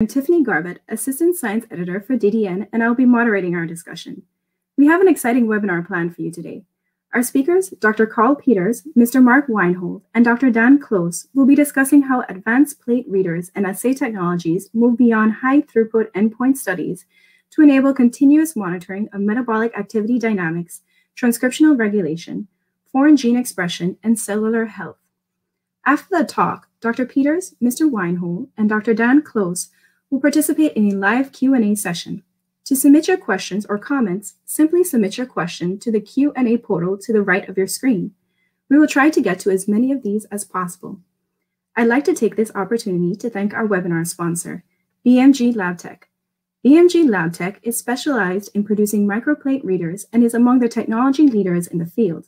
I'm Tiffany Garbett, Assistant Science Editor for DDN, and I'll be moderating our discussion. We have an exciting webinar planned for you today. Our speakers, Dr. Carl Peters, Mr. Mark Wienhold, and Dr. Dan Close, will be discussing how advanced plate readers and assay technologies move beyond high throughput endpoint studies to enable continuous monitoring of metabolic activity dynamics, transcriptional regulation, foreign gene expression, and cellular health. After the talk, Dr. Peters, Mr. Wienhold, and Dr. Dan Close will participate in a live Q&A session. To submit your questions or comments, simply submit your question to the Q&A portal to the right of your screen. We will try to get to as many of these as possible. I'd like to take this opportunity to thank our webinar sponsor, BMG LabTech. BMG LabTech is specialized in producing microplate readers and is among the technology leaders in the field.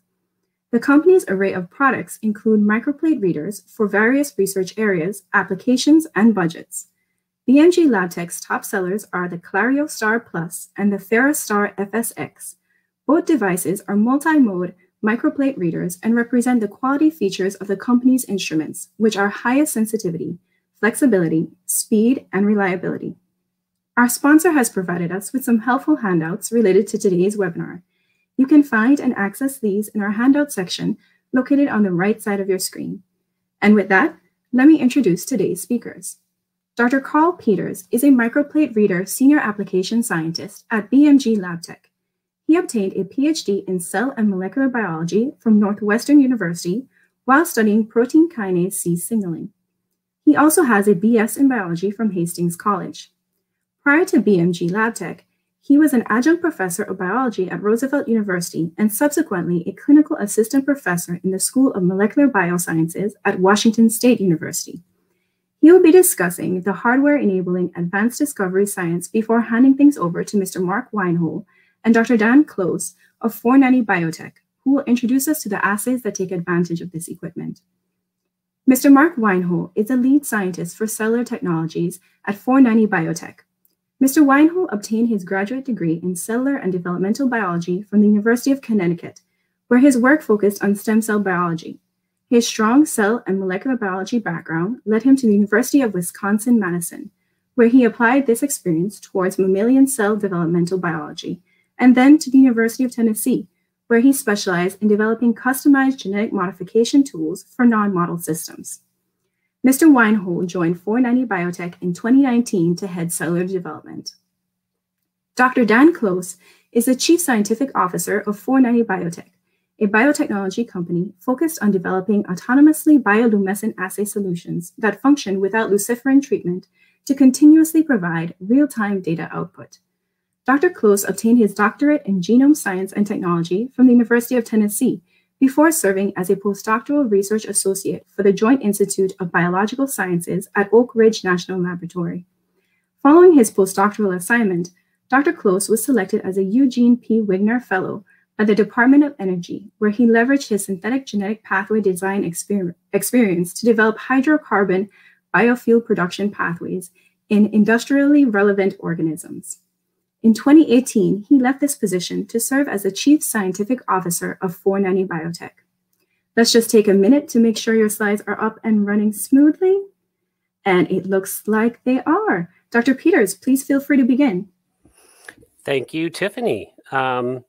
The company's array of products include microplate readers for various research areas, applications, and budgets. BMG LabTech's top sellers are the Clariostar Plus and the Pherastar FSX. Both devices are multi-mode microplate readers and represent the quality features of the company's instruments, which are highest sensitivity, flexibility, speed, and reliability. Our sponsor has provided us with some helpful handouts related to today's webinar. You can find and access these in our handout section located on the right side of your screen. And with that, let me introduce today's speakers. Dr. Carl Peters is a microplate reader senior application scientist at BMG LabTech. He obtained a PhD in cell and molecular biology from Northwestern University while studying protein kinase C signaling. He also has a BS in biology from Hastings College. Prior to BMG LabTech, he was an adjunct professor of biology at Roosevelt University and subsequently a clinical assistant professor in the School of Molecular Biosciences at Washington State University. He will be discussing the hardware enabling advanced discovery science before handing things over to Mr. Mark Wienhold and Dr. Dan Close of 490 Biotech, who will introduce us to the assays that take advantage of this equipment. Mr. Mark Wienhold is a lead scientist for cellular technologies at 490 Biotech. Mr. Wienhold obtained his graduate degree in cellular and developmental biology from the University of Connecticut, where his work focused on stem cell biology. His strong cell and molecular biology background led him to the University of Wisconsin-Madison, where he applied this experience towards mammalian cell developmental biology, and then to the University of Tennessee, where he specialized in developing customized genetic modification tools for non-model systems. Mr. Wienhold joined 490 Biotech in 2019 to head cellular development. Dr. Dan Close is the Chief Scientific Officer of 490 Biotech, a biotechnology company focused on developing autonomously bioluminescent assay solutions that function without luciferin treatment to continuously provide real-time data output. Dr. Close obtained his doctorate in genome science and technology from the University of Tennessee before serving as a postdoctoral research associate for the Joint Institute of Biological Sciences at Oak Ridge National Laboratory. Following his postdoctoral assignment, Dr. Close was selected as a Eugene P. Wigner Fellow at the Department of Energy, where he leveraged his synthetic genetic pathway design exper experience to develop hydrocarbon biofuel production pathways in industrially relevant organisms. In 2018, he left this position to serve as the Chief Scientific Officer of 490 Biotech. Let's just take a minute to make sure your slides are up and running smoothly. And it looks like they are. Dr. Peters, please feel free to begin. Thank you, Tiffany. Um,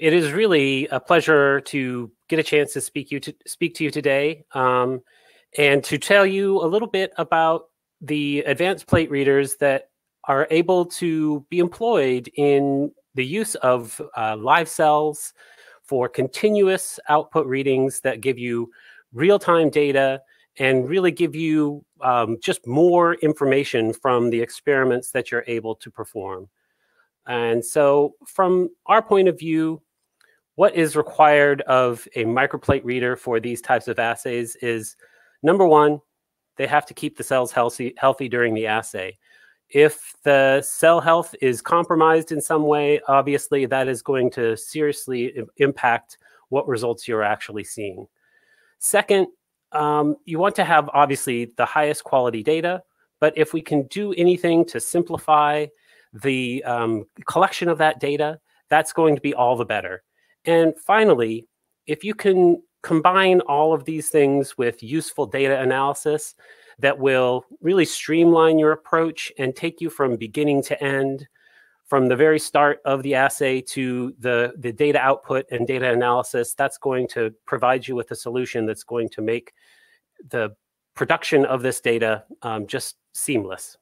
it is really a pleasure to get a chance to speak you to speak to you today, um, and to tell you a little bit about the advanced plate readers that are able to be employed in the use of uh, live cells for continuous output readings that give you real-time data and really give you um, just more information from the experiments that you're able to perform. And so from our point of view, what is required of a microplate reader for these types of assays is number one, they have to keep the cells healthy, healthy during the assay. If the cell health is compromised in some way, obviously that is going to seriously impact what results you're actually seeing. Second, um, you want to have obviously the highest quality data, but if we can do anything to simplify the um, collection of that data, that's going to be all the better. And finally, if you can combine all of these things with useful data analysis, that will really streamline your approach and take you from beginning to end, from the very start of the assay to the, the data output and data analysis. That's going to provide you with a solution that's going to make the production of this data um, just seamless.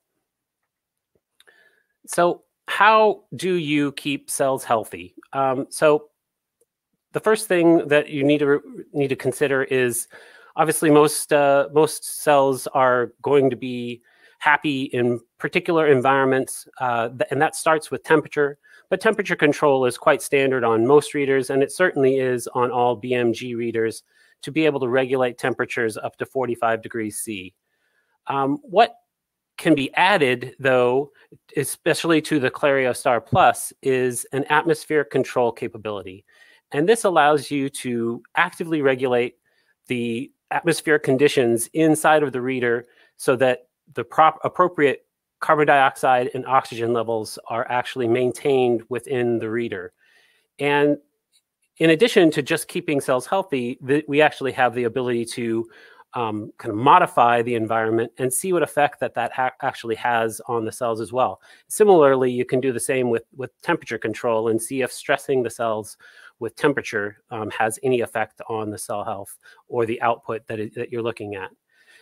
So how do you keep cells healthy? Um, so the first thing that you need to need to consider is obviously most uh, most cells are going to be happy in particular environments, uh, and that starts with temperature. But temperature control is quite standard on most readers, and it certainly is on all BMG readers to be able to regulate temperatures up to 45 degrees C. Um, what can be added, though, especially to the Clariostar Plus, is an atmospheric control capability. And this allows you to actively regulate the atmospheric conditions inside of the reader so that the prop appropriate carbon dioxide and oxygen levels are actually maintained within the reader. And in addition to just keeping cells healthy, we actually have the ability to um, kind of modify the environment and see what effect that that ha actually has on the cells as well. Similarly, you can do the same with, with temperature control and see if stressing the cells with temperature um, has any effect on the cell health or the output that, it, that you're looking at.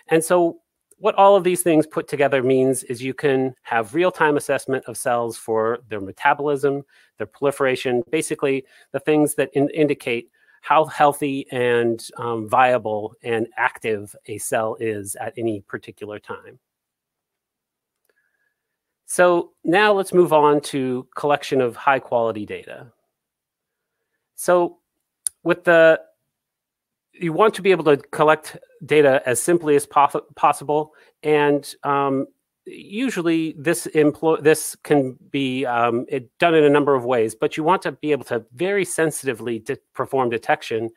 And so what all of these things put together means is you can have real-time assessment of cells for their metabolism, their proliferation, basically the things that in indicate how healthy and um, viable and active a cell is at any particular time. So now let's move on to collection of high quality data. So with the, you want to be able to collect data as simply as possible. And um, usually this employ this can be um, it, done in a number of ways, but you want to be able to very sensitively de perform detection.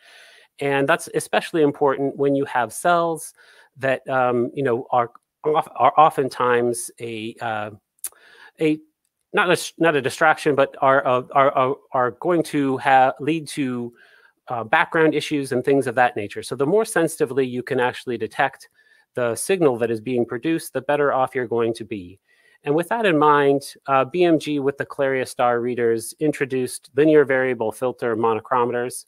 And that's especially important when you have cells that um, you know are are oftentimes a uh, a not a not a distraction, but are uh, are are, are going to have lead to uh, background issues and things of that nature. So the more sensitively you can actually detect the signal that is being produced, the better off you're going to be. And with that in mind, uh, BMG with the Clariostar readers introduced linear variable filter monochromators,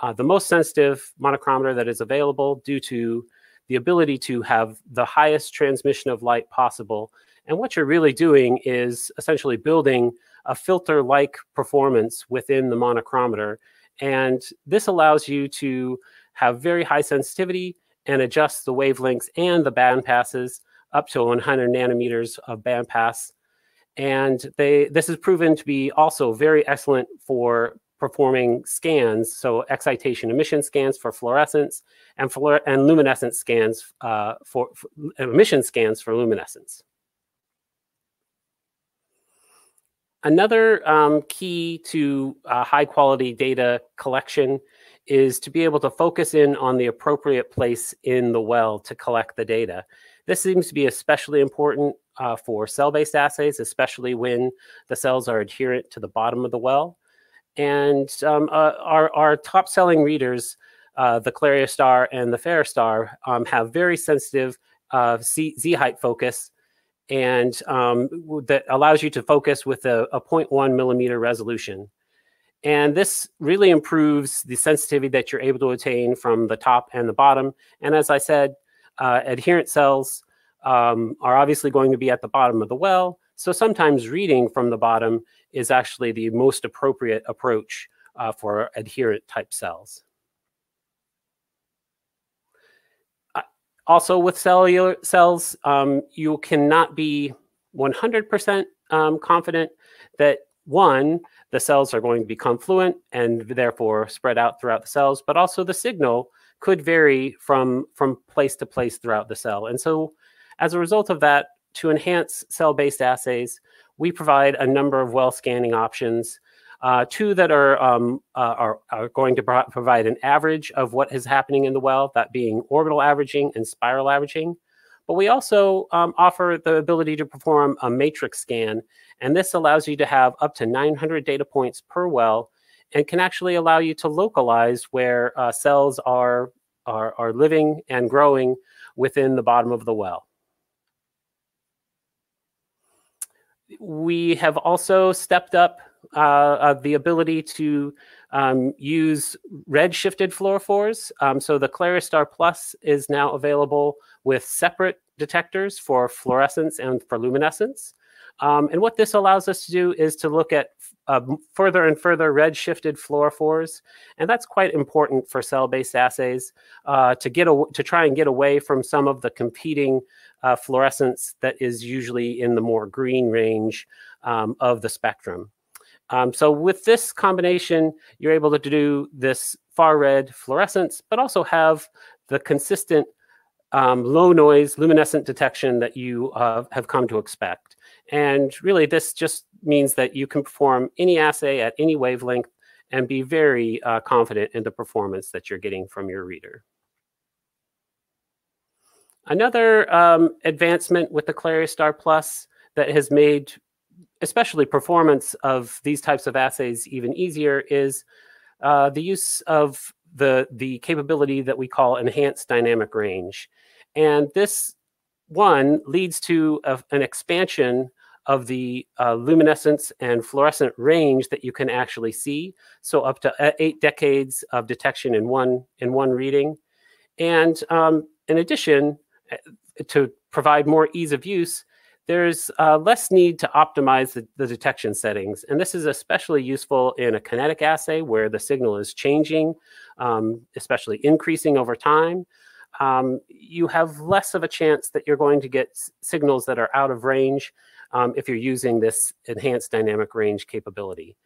uh, the most sensitive monochromator that is available due to the ability to have the highest transmission of light possible and what you're really doing is essentially building a filter-like performance within the monochromator. And this allows you to have very high sensitivity and adjust the wavelengths and the band passes up to 100 nanometers of band pass. And they this is proven to be also very excellent for performing scans, so excitation emission scans for fluorescence and, fluor and luminescence scans uh, for, for emission scans for luminescence. Another um, key to uh, high quality data collection is to be able to focus in on the appropriate place in the well to collect the data. This seems to be especially important uh, for cell-based assays, especially when the cells are adherent to the bottom of the well. And um, uh, our, our top-selling readers, uh, the Clariostar and the Pherastar, um, have very sensitive uh, Z-height focus and um, that allows you to focus with a, a 0.1 millimeter resolution. And this really improves the sensitivity that you're able to attain from the top and the bottom. And as I said, uh, adherent cells um, are obviously going to be at the bottom of the well. So sometimes reading from the bottom is actually the most appropriate approach uh, for adherent type cells. Also with cellular cells, um, you cannot be 100% um, confident that one, the cells are going to be confluent and therefore spread out throughout the cells, but also the signal could vary from, from place to place throughout the cell. And so as a result of that, to enhance cell-based assays, we provide a number of well scanning options uh, two that are, um, uh, are, are going to pro provide an average of what is happening in the well, that being orbital averaging and spiral averaging. But we also um, offer the ability to perform a matrix scan. And this allows you to have up to 900 data points per well and can actually allow you to localize where uh, cells are, are, are living and growing within the bottom of the well. We have also stepped up uh, uh, the ability to um, use red shifted fluorophores. Um, so the Clariostar Plus is now available with separate detectors for fluorescence and for luminescence. Um, and what this allows us to do is to look at uh, further and further red shifted fluorophores. And that's quite important for cell-based assays uh, to, get to try and get away from some of the competing uh, fluorescence that is usually in the more green range um, of the spectrum. Um, so with this combination, you're able to do this far red fluorescence, but also have the consistent um, low noise luminescent detection that you uh, have come to expect. And really, this just means that you can perform any assay at any wavelength and be very uh, confident in the performance that you're getting from your reader. Another um, advancement with the Clariostar Plus that has made especially performance of these types of assays even easier is uh, the use of the, the capability that we call enhanced dynamic range. And this one leads to a, an expansion of the uh, luminescence and fluorescent range that you can actually see. So up to uh, eight decades of detection in one in one reading. And um, in addition, uh, to provide more ease of use, there's uh, less need to optimize the, the, detection settings. And this is especially useful in a kinetic assay where the signal is changing, um, especially increasing over time um, you have less of a chance that you're going to get signals that are out of range um, if you're using this enhanced dynamic range capability.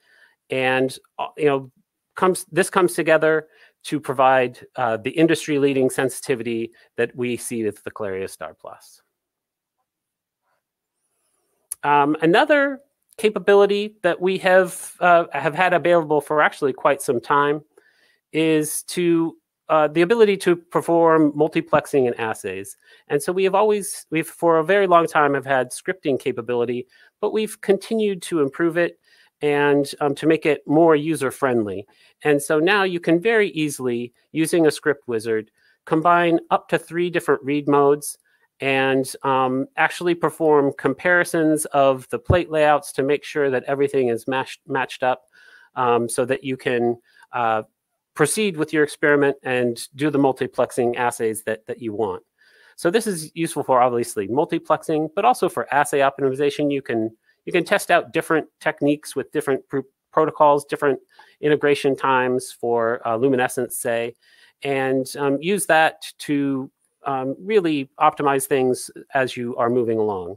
And uh, you know, comes this comes together to provide uh, the industry-leading sensitivity that we see with the Clariostar Plus. Um, another capability that we have uh, have had available for actually quite some time is to uh, the ability to perform multiplexing in assays. And so we have always, we've for a very long time have had scripting capability, but we've continued to improve it and um, to make it more user friendly. And so now you can very easily, using a script wizard, combine up to three different read modes and um, actually perform comparisons of the plate layouts to make sure that everything is matched, up um, so that you can uh, proceed with your experiment and do the multiplexing assays that, that you want. So this is useful for obviously multiplexing, but also for assay optimization. You can you can test out different techniques with different pr protocols, different integration times for uh, luminescence, say, and um, use that to um, really optimize things as you are moving along.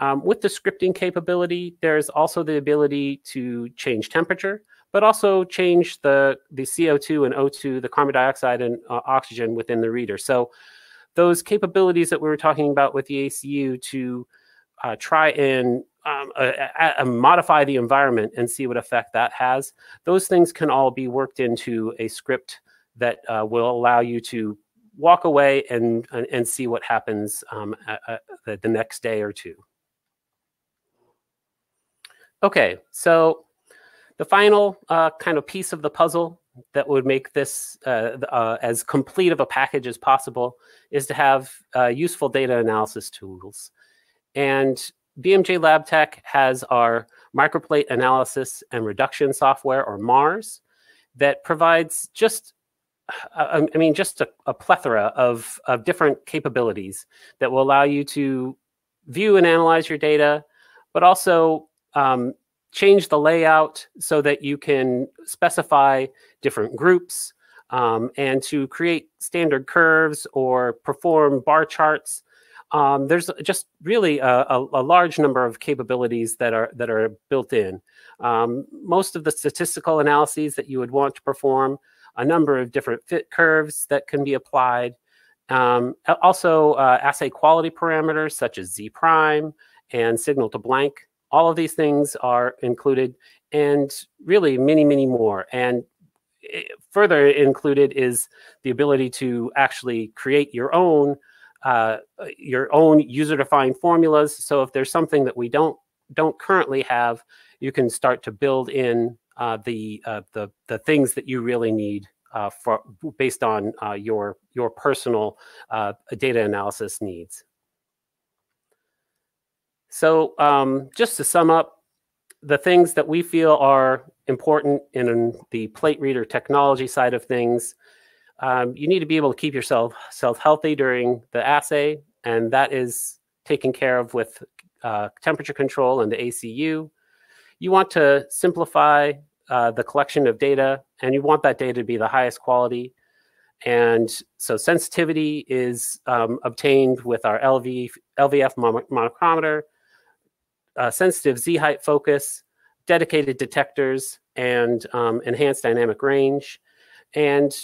Um, with the scripting capability, there's also the ability to change temperature but also change the, the CO2 and O2, the carbon dioxide and uh, oxygen within the reader. So those capabilities that we were talking about with the ACU to uh, try and um, modify the environment and see what effect that has, those things can all be worked into a script that uh, will allow you to walk away and, and, and see what happens um, the, the next day or two. Okay, so the final uh, kind of piece of the puzzle that would make this uh, uh, as complete of a package as possible is to have uh, useful data analysis tools. And BMG LabTech has our microplate analysis and reduction software, or MARS, that provides just I mean, just a, a plethora of, of different capabilities that will allow you to view and analyze your data, but also um, change the layout so that you can specify different groups um, and to create standard curves or perform bar charts. Um, there's just really a, a, a, large number of capabilities that are that are built in. Um, most of the statistical analyses that you would want to perform, a number of different fit curves that can be applied. Um, also, uh, assay quality parameters such as Z prime and signal to blank all of these things are included and really many, many more. And eh, further included is the ability to actually create your own uh, your own user-defined formulas. So if there's something that we don't don't currently have, you can start to build in uh, the, uh, the the things that you really need uh, for based on uh, your your personal uh, data analysis needs. So um, just to sum up, the things that we feel are important in the plate reader technology side of things, um, you need to be able to keep yourself self healthy during the assay, and that is taken care of with uh, temperature control and the ACU. You want to simplify uh, the collection of data, and you want that data to be the highest quality. And so sensitivity is um, obtained with our LV, LVF monochromator, uh, sensitive Z height focus, dedicated detectors, and um, enhanced dynamic range. And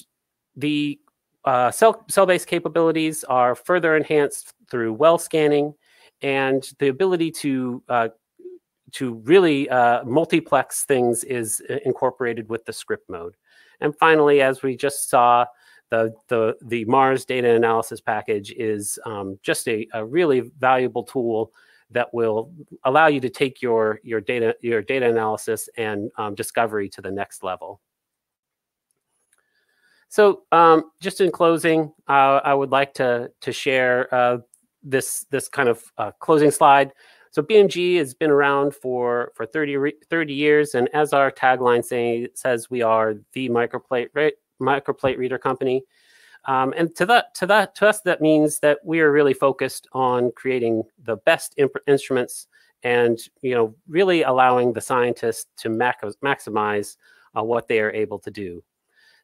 the uh, cell, cell-based capabilities are further enhanced through well scanning and the ability to uh, to really uh, multiplex things is uh, incorporated with the script mode. And finally, as we just saw, the the the Mars data analysis package is um, just a, a really valuable tool that will allow you to take your your data your data analysis and um, discovery to the next level. So um, just in closing, uh, I would like to to share uh, this this kind of uh, closing slide. So BMG has been around for for 30, 30 years, and as our tagline say, says, we are the microplate microplate reader company. Um, and to that, to that, to us, that means that we are really focused on creating the best instruments and you know really allowing the scientists to mac maximize uh, what they are able to do.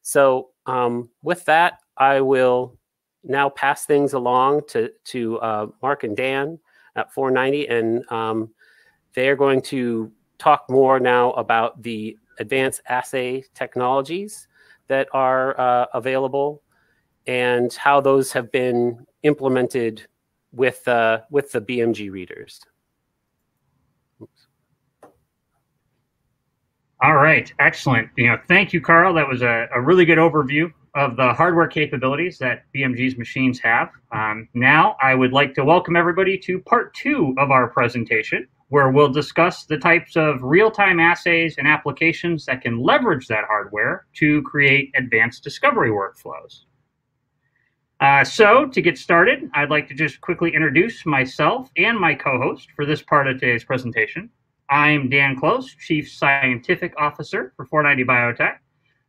So um, with that, I will now pass things along to to uh, Mark and Dan at 490, and um, they're going to talk more now about the advanced assay technologies that are uh, available and how those have been implemented with uh, with the BMG readers. Oops. All right, excellent. You know, thank you, Carl. That was a, a really good overview of the hardware capabilities that BMG's machines have. Um, now, I would like to welcome everybody to part two of our presentation, where we'll discuss the types of real-time assays and applications that can leverage that hardware to create advanced discovery workflows. Uh, so, to get started, I'd like to just quickly introduce myself and my co-host for this part of today's presentation. I'm Dan Close, Chief Scientific Officer for 490 Biotech.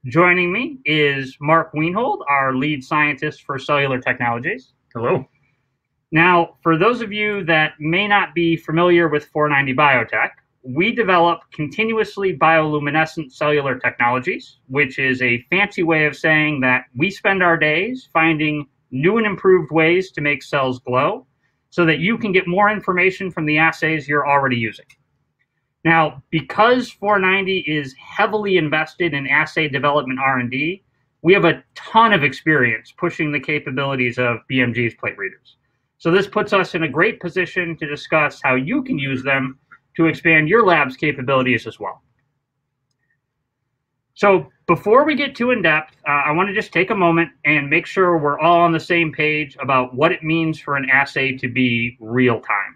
Joining me is Mark Wienhold, our lead scientist for cellular technologies. Hello. Now, for those of you that may not be familiar with 490 Biotech, we develop continuously bioluminescent cellular technologies, which is a fancy way of saying that we spend our days finding new and improved ways to make cells glow so that you can get more information from the assays you're already using. Now, because 490 is heavily invested in assay development R&D, we have a ton of experience pushing the capabilities of BMG's plate readers. So this puts us in a great position to discuss how you can use them to expand your lab's capabilities as well. So before we get too in depth, uh, I want to just take a moment and make sure we're all on the same page about what it means for an assay to be real time.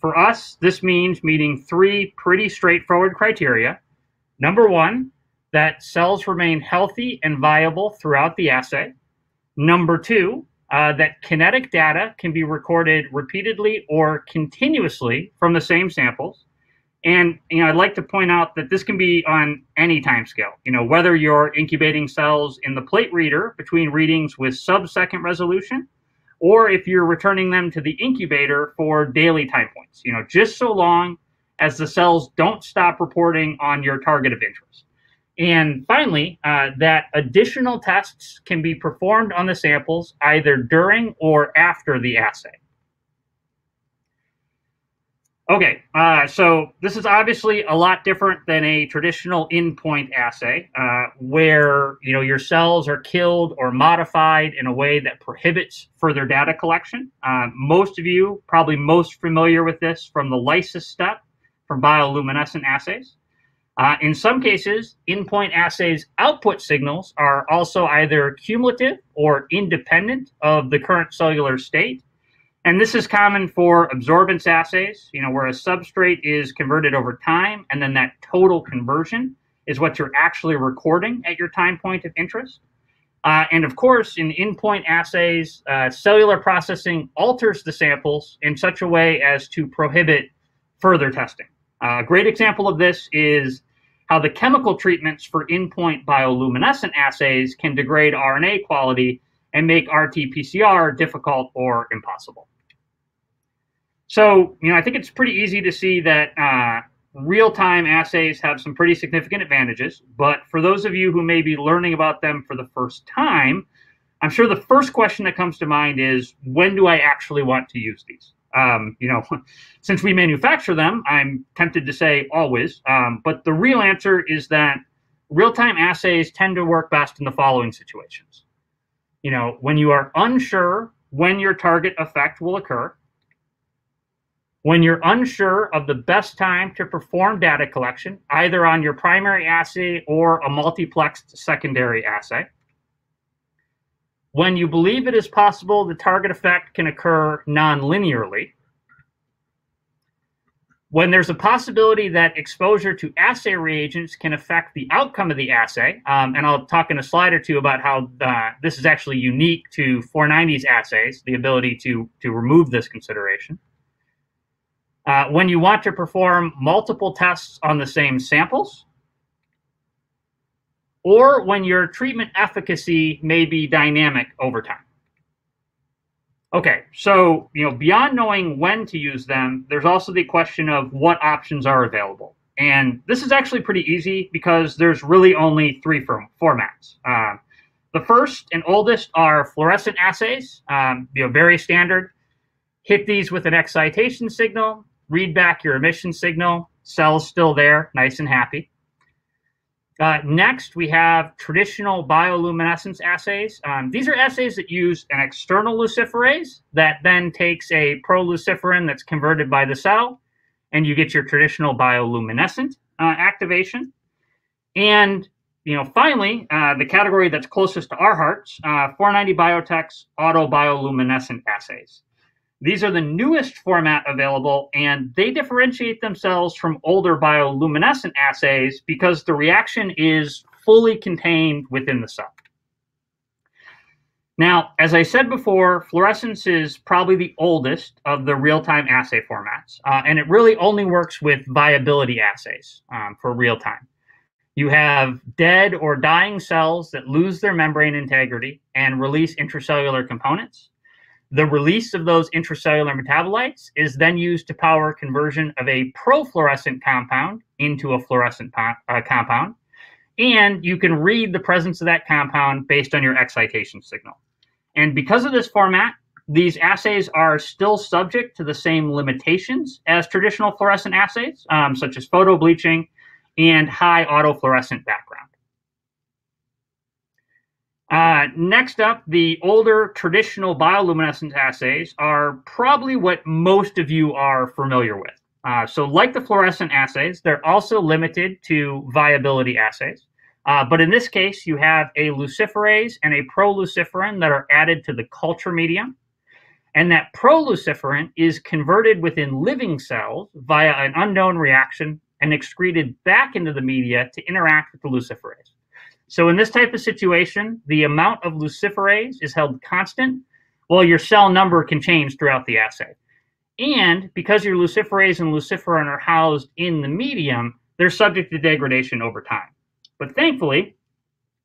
For us, this means meeting three pretty straightforward criteria. Number one, that cells remain healthy and viable throughout the assay. Number two, uh, that kinetic data can be recorded repeatedly or continuously from the same samples. And you know, I'd like to point out that this can be on any time scale. You know, whether you're incubating cells in the plate reader between readings with sub-second resolution, or if you're returning them to the incubator for daily time points, you know, just so long as the cells don't stop reporting on your target of interest. And finally, uh, that additional tests can be performed on the samples either during or after the assay. Okay, uh, so this is obviously a lot different than a traditional endpoint assay, uh, where you know your cells are killed or modified in a way that prohibits further data collection. Uh, most of you probably most familiar with this from the lysis step from bioluminescent assays. Uh, in some cases, endpoint assays output signals are also either cumulative or independent of the current cellular state. And this is common for absorbance assays, you know, where a substrate is converted over time, and then that total conversion is what you're actually recording at your time point of interest. Uh, and of course, in endpoint assays, uh, cellular processing alters the samples in such a way as to prohibit further testing. a great example of this is how the chemical treatments for endpoint bioluminescent assays can degrade RNA quality and make RT-PCR difficult or impossible. So, you know, I think it's pretty easy to see that uh, real-time assays have some pretty significant advantages. But for those of you who may be learning about them for the first time, I'm sure the first question that comes to mind is, when do I actually want to use these? Um, you know, since we manufacture them, I'm tempted to say always. Um, but the real answer is that real-time assays tend to work best in the following situations. You know, when you are unsure when your target effect will occur, when you're unsure of the best time to perform data collection, either on your primary assay or a multiplexed secondary assay, when you believe it is possible the target effect can occur non-linearly, when there's a possibility that exposure to assay reagents can affect the outcome of the assay, um, and I'll talk in a slide or two about how uh, this is actually unique to 490's assays, the ability to, to remove this consideration. Uh, when you want to perform multiple tests on the same samples, or when your treatment efficacy may be dynamic over time. Okay, so you know, beyond knowing when to use them, there's also the question of what options are available. And this is actually pretty easy because there's really only three formats. Uh, the first and oldest are fluorescent assays, um, you know, very standard. Hit these with an excitation signal, read back your emission signal. Cell's still there, nice and happy. Uh, next, we have traditional bioluminescence assays. Um, these are assays that use an external luciferase that then takes a proluciferin that's converted by the cell, and you get your traditional bioluminescent uh, activation. And you know, finally, uh, the category that's closest to our hearts, uh, 490 Biotech's auto bioluminescent assays. These are the newest format available, and they differentiate themselves from older bioluminescent assays because the reaction is fully contained within the cell. Now, as I said before, fluorescence is probably the oldest of the real-time assay formats, uh, and it really only works with viability assays um, for real-time. You have dead or dying cells that lose their membrane integrity and release intracellular components. The release of those intracellular metabolites is then used to power conversion of a profluorescent compound into a fluorescent uh, compound. And you can read the presence of that compound based on your excitation signal. And because of this format, these assays are still subject to the same limitations as traditional fluorescent assays, um, such as photo bleaching and high autofluorescent background. Uh, next up, the older traditional bioluminescence assays are probably what most of you are familiar with. Uh, so, like the fluorescent assays, they're also limited to viability assays. Uh, but in this case, you have a luciferase and a proluciferin that are added to the culture medium. And that proluciferin is converted within living cells via an unknown reaction and excreted back into the media to interact with the luciferase. So in this type of situation, the amount of luciferase is held constant, while your cell number can change throughout the assay. And because your luciferase and luciferin are housed in the medium, they're subject to degradation over time. But thankfully,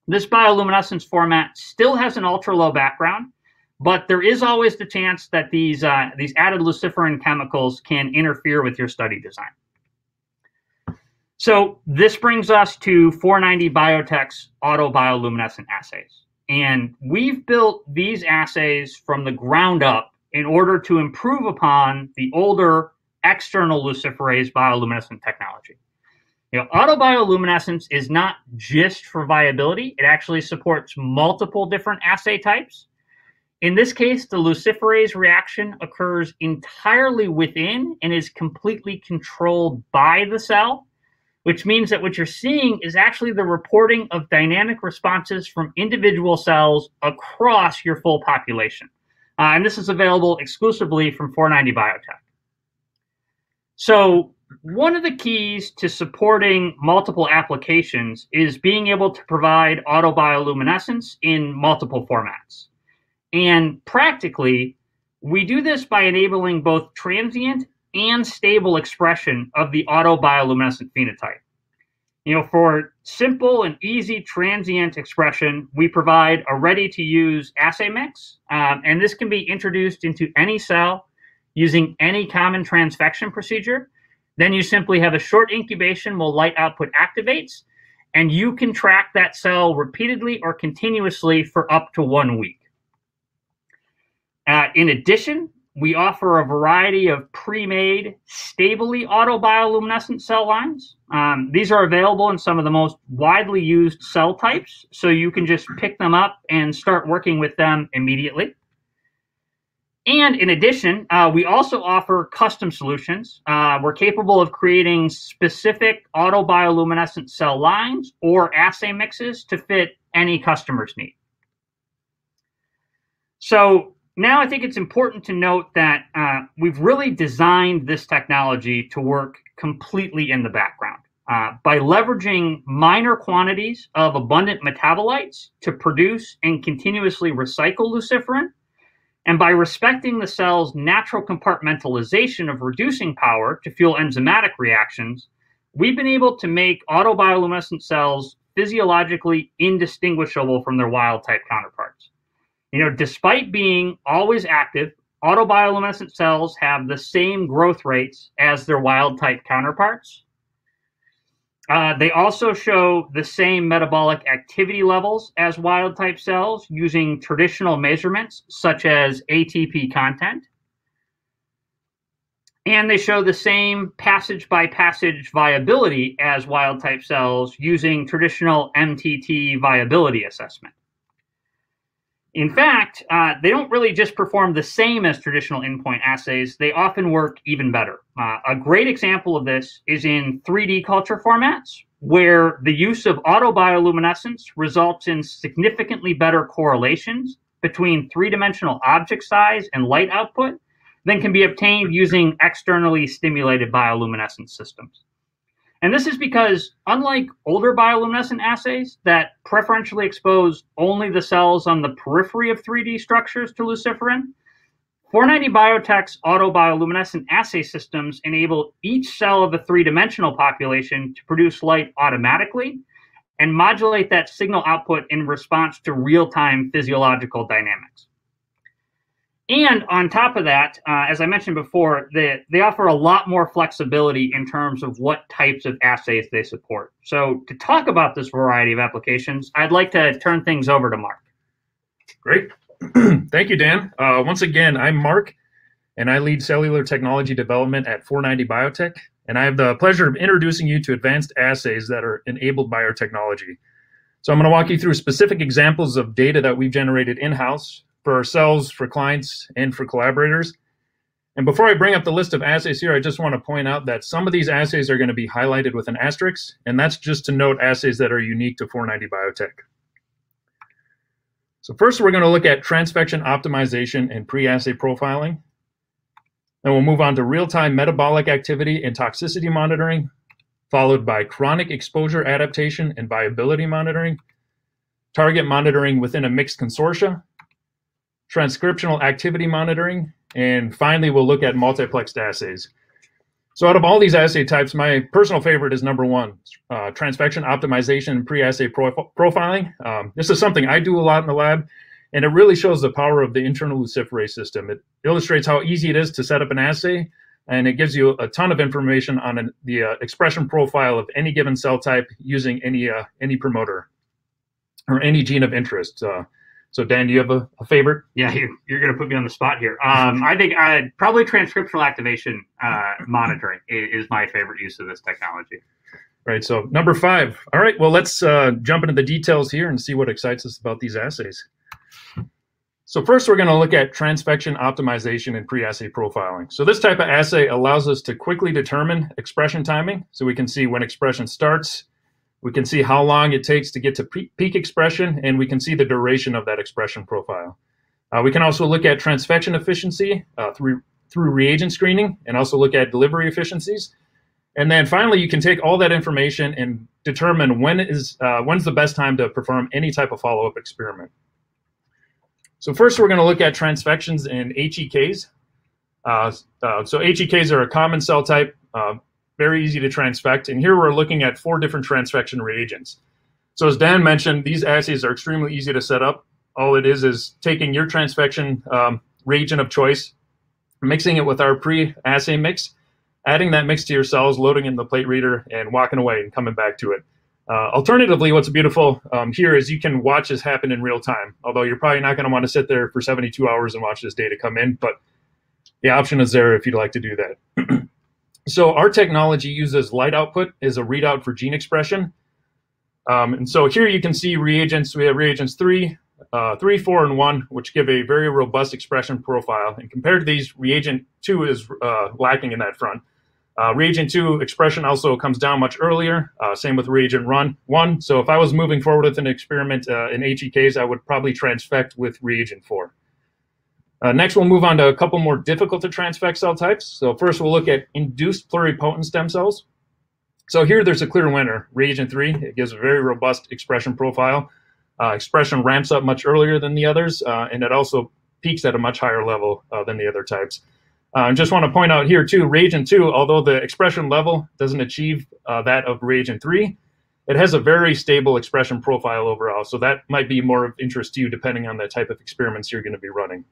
this bioluminescence format still has an ultra low background, but there is always the chance that these, uh, these added luciferin chemicals can interfere with your study design. So this brings us to 490 Biotech's auto bioluminescent assays. And we've built these assays from the ground up in order to improve upon the older external luciferase bioluminescent technology. You know, auto bioluminescence is not just for viability, it actually supports multiple different assay types. In this case, the luciferase reaction occurs entirely within and is completely controlled by the cell which means that what you're seeing is actually the reporting of dynamic responses from individual cells across your full population. Uh, and this is available exclusively from 490 Biotech. So, one of the keys to supporting multiple applications is being able to provide autobioluminescence in multiple formats. And practically, we do this by enabling both transient and stable expression of the autobioluminescent phenotype. You know, for simple and easy transient expression, we provide a ready to use assay mix, um, and this can be introduced into any cell using any common transfection procedure. Then you simply have a short incubation while light output activates, and you can track that cell repeatedly or continuously for up to one week. Uh, in addition, we offer a variety of pre-made, stably autobioluminescent cell lines. Um, these are available in some of the most widely used cell types, so you can just pick them up and start working with them immediately. And in addition, uh, we also offer custom solutions. Uh, we're capable of creating specific autobioluminescent cell lines or assay mixes to fit any customer's need. So now I think it's important to note that uh, we've really designed this technology to work completely in the background. Uh, by leveraging minor quantities of abundant metabolites to produce and continuously recycle luciferin, and by respecting the cell's natural compartmentalization of reducing power to fuel enzymatic reactions, we've been able to make autobioluminescent cells physiologically indistinguishable from their wild type counterparts. You know, despite being always active, autobioluminescent cells have the same growth rates as their wild type counterparts. Uh, they also show the same metabolic activity levels as wild type cells using traditional measurements such as ATP content. And they show the same passage by passage viability as wild type cells using traditional MTT viability assessment. In fact, uh, they don't really just perform the same as traditional endpoint assays. They often work even better. Uh, a great example of this is in 3D culture formats, where the use of autobioluminescence results in significantly better correlations between three-dimensional object size and light output than can be obtained using externally stimulated bioluminescence systems. And this is because, unlike older bioluminescent assays that preferentially expose only the cells on the periphery of 3D structures to luciferin, 490 Biotech's auto bioluminescent assay systems enable each cell of a three dimensional population to produce light automatically and modulate that signal output in response to real time physiological dynamics. And on top of that, uh, as I mentioned before, they, they offer a lot more flexibility in terms of what types of assays they support. So, to talk about this variety of applications, I'd like to turn things over to Mark. Great. Thank you, Dan. Uh, once again, I'm Mark, and I lead cellular technology development at 490 Biotech. And I have the pleasure of introducing you to advanced assays that are enabled by our technology. So, I'm going to walk you through specific examples of data that we've generated in house for ourselves, for clients, and for collaborators. And before I bring up the list of assays here, I just want to point out that some of these assays are going to be highlighted with an asterisk, and that's just to note assays that are unique to 490 Biotech. So first, we're going to look at transfection optimization and pre-assay profiling. Then we'll move on to real-time metabolic activity and toxicity monitoring, followed by chronic exposure adaptation and viability monitoring, target monitoring within a mixed consortia, transcriptional activity monitoring, and finally, we'll look at multiplexed assays. So out of all these assay types, my personal favorite is number one, uh, transfection optimization and pre-assay profiling. Um, this is something I do a lot in the lab, and it really shows the power of the internal luciferase system. It illustrates how easy it is to set up an assay, and it gives you a ton of information on an, the uh, expression profile of any given cell type using any uh, any promoter or any gene of interest. So Dan, do you have a, a favorite? Yeah, you're, you're going to put me on the spot here. Um, I think uh, probably transcriptional activation uh, monitoring is, is, my favorite use of this technology. Right. So number five. All right. Well, let's uh, jump into the details here and see what excites us about these assays. So first, we're going to look at transfection optimization and pre-assay profiling. So this type of assay allows us to quickly determine expression timing. So we can see when expression starts, we can see how long it takes to get to peak expression, and we can see the duration of that expression profile. Uh, we can also look at transfection efficiency uh, through, through reagent screening and also look at delivery efficiencies. And then finally, you can take all that information and determine when is uh, when's the best time to perform any type of follow-up experiment. So first, we're going to look at transfections and HEKs. Uh, uh, so HEKs are a common cell type, uh, very easy to transfect. And here we're looking at four different transfection reagents. So as Dan mentioned, these assays are extremely easy to set up. All it is is taking your transfection um, reagent of choice, mixing it with our pre-assay mix, adding that mix to your cells, loading in the plate reader, and walking away and coming back to it. Uh, alternatively, what's beautiful um, here is you can watch this happen in real time, although you're probably not going to want to sit there for 72 hours and watch this data come in, but the option is there if you'd like to do that. so our technology uses light output as a readout for gene expression. Um, and so here you can see reagents. We have reagents three, uh, three, four, and one, which give a very robust expression profile. And compared to these, reagent two is uh, lacking in that front. Uh, reagent two expression also comes down much earlier. Uh, same with reagent run one. So if I was moving forward with an experiment uh, in HEKs, I would probably transfect with reagent four. Uh, next, we'll move on to a couple more difficult to transfect cell types. So first, we'll look at induced pluripotent stem cells. So here, there's a clear winner, reagent three. It gives a very robust expression profile. Uh, expression ramps up much earlier than the others, uh, and it also peaks at a much higher level than the other types. I uh, just want to point out here too, reagent two, although the expression level doesn't achieve uh, that of reagent three, it has a very stable expression profile overall. So that might be more of interest to you depending on the type of experiments you're going to be running.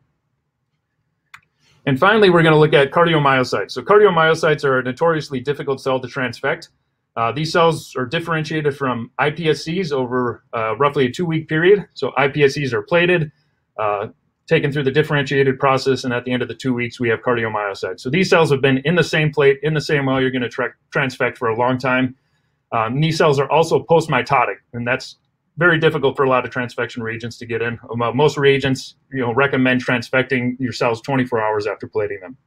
And finally, we're going to look at cardiomyocytes. So cardiomyocytes are a notoriously difficult cell to transfect. Uh, these cells are differentiated from iPSCs over uh, roughly a two-week period. So iPSCs are plated. Uh, taken through the differentiated process, and at the end of the two weeks, we have cardiomyocytes. So these cells have been in the same plate, in the same well you're going to tra- transfect for a long time. Um, these cells are also post-mitotic, and that's very difficult for a lot of transfection reagents to get in. Uh, most reagents, you know, recommend transfecting your cells 24 hours after plating them.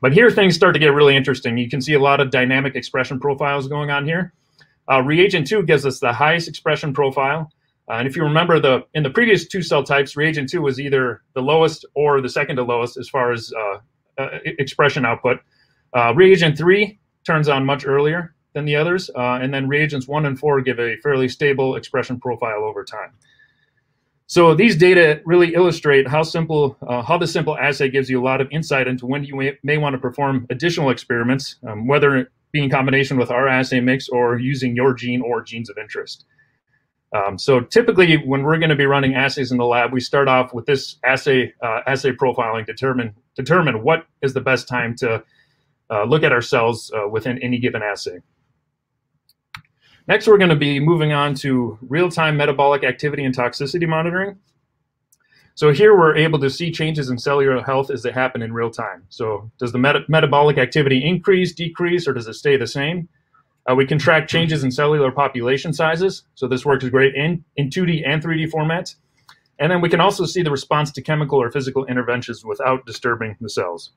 But here things start to get really interesting. You can see a lot of dynamic expression profiles going on here. Uh, reagent 2 gives us the highest expression profile. Uh, and if you remember the in the previous two cell types, reagent two was either the lowest or the second to lowest as far as uh, uh, expression output. Uh, reagent three turns on much earlier than the others, uh, and then reagents one and four give a fairly stable expression profile over time. So these data really illustrate how simple, uh, how the simple assay gives you a lot of insight into when you may, may want to perform additional experiments, um, whether it be in combination with our assay mix or using your gene or genes of interest. Um, so typically, when we're going to be running assays in the lab, we start off with this assay uh, assay profiling determine determine what is the best time to uh, look at our cells uh, within any given assay. Next, we're going to be moving on to real-time metabolic activity and toxicity monitoring. So here we're able to see changes in cellular health as they happen in real time. So does the meta metabolic activity increase, decrease, or does it stay the same? Uh, we can track changes in cellular population sizes. So this works great in, in 2D and 3D formats. And then we can also see the response to chemical or physical interventions without disturbing the cells.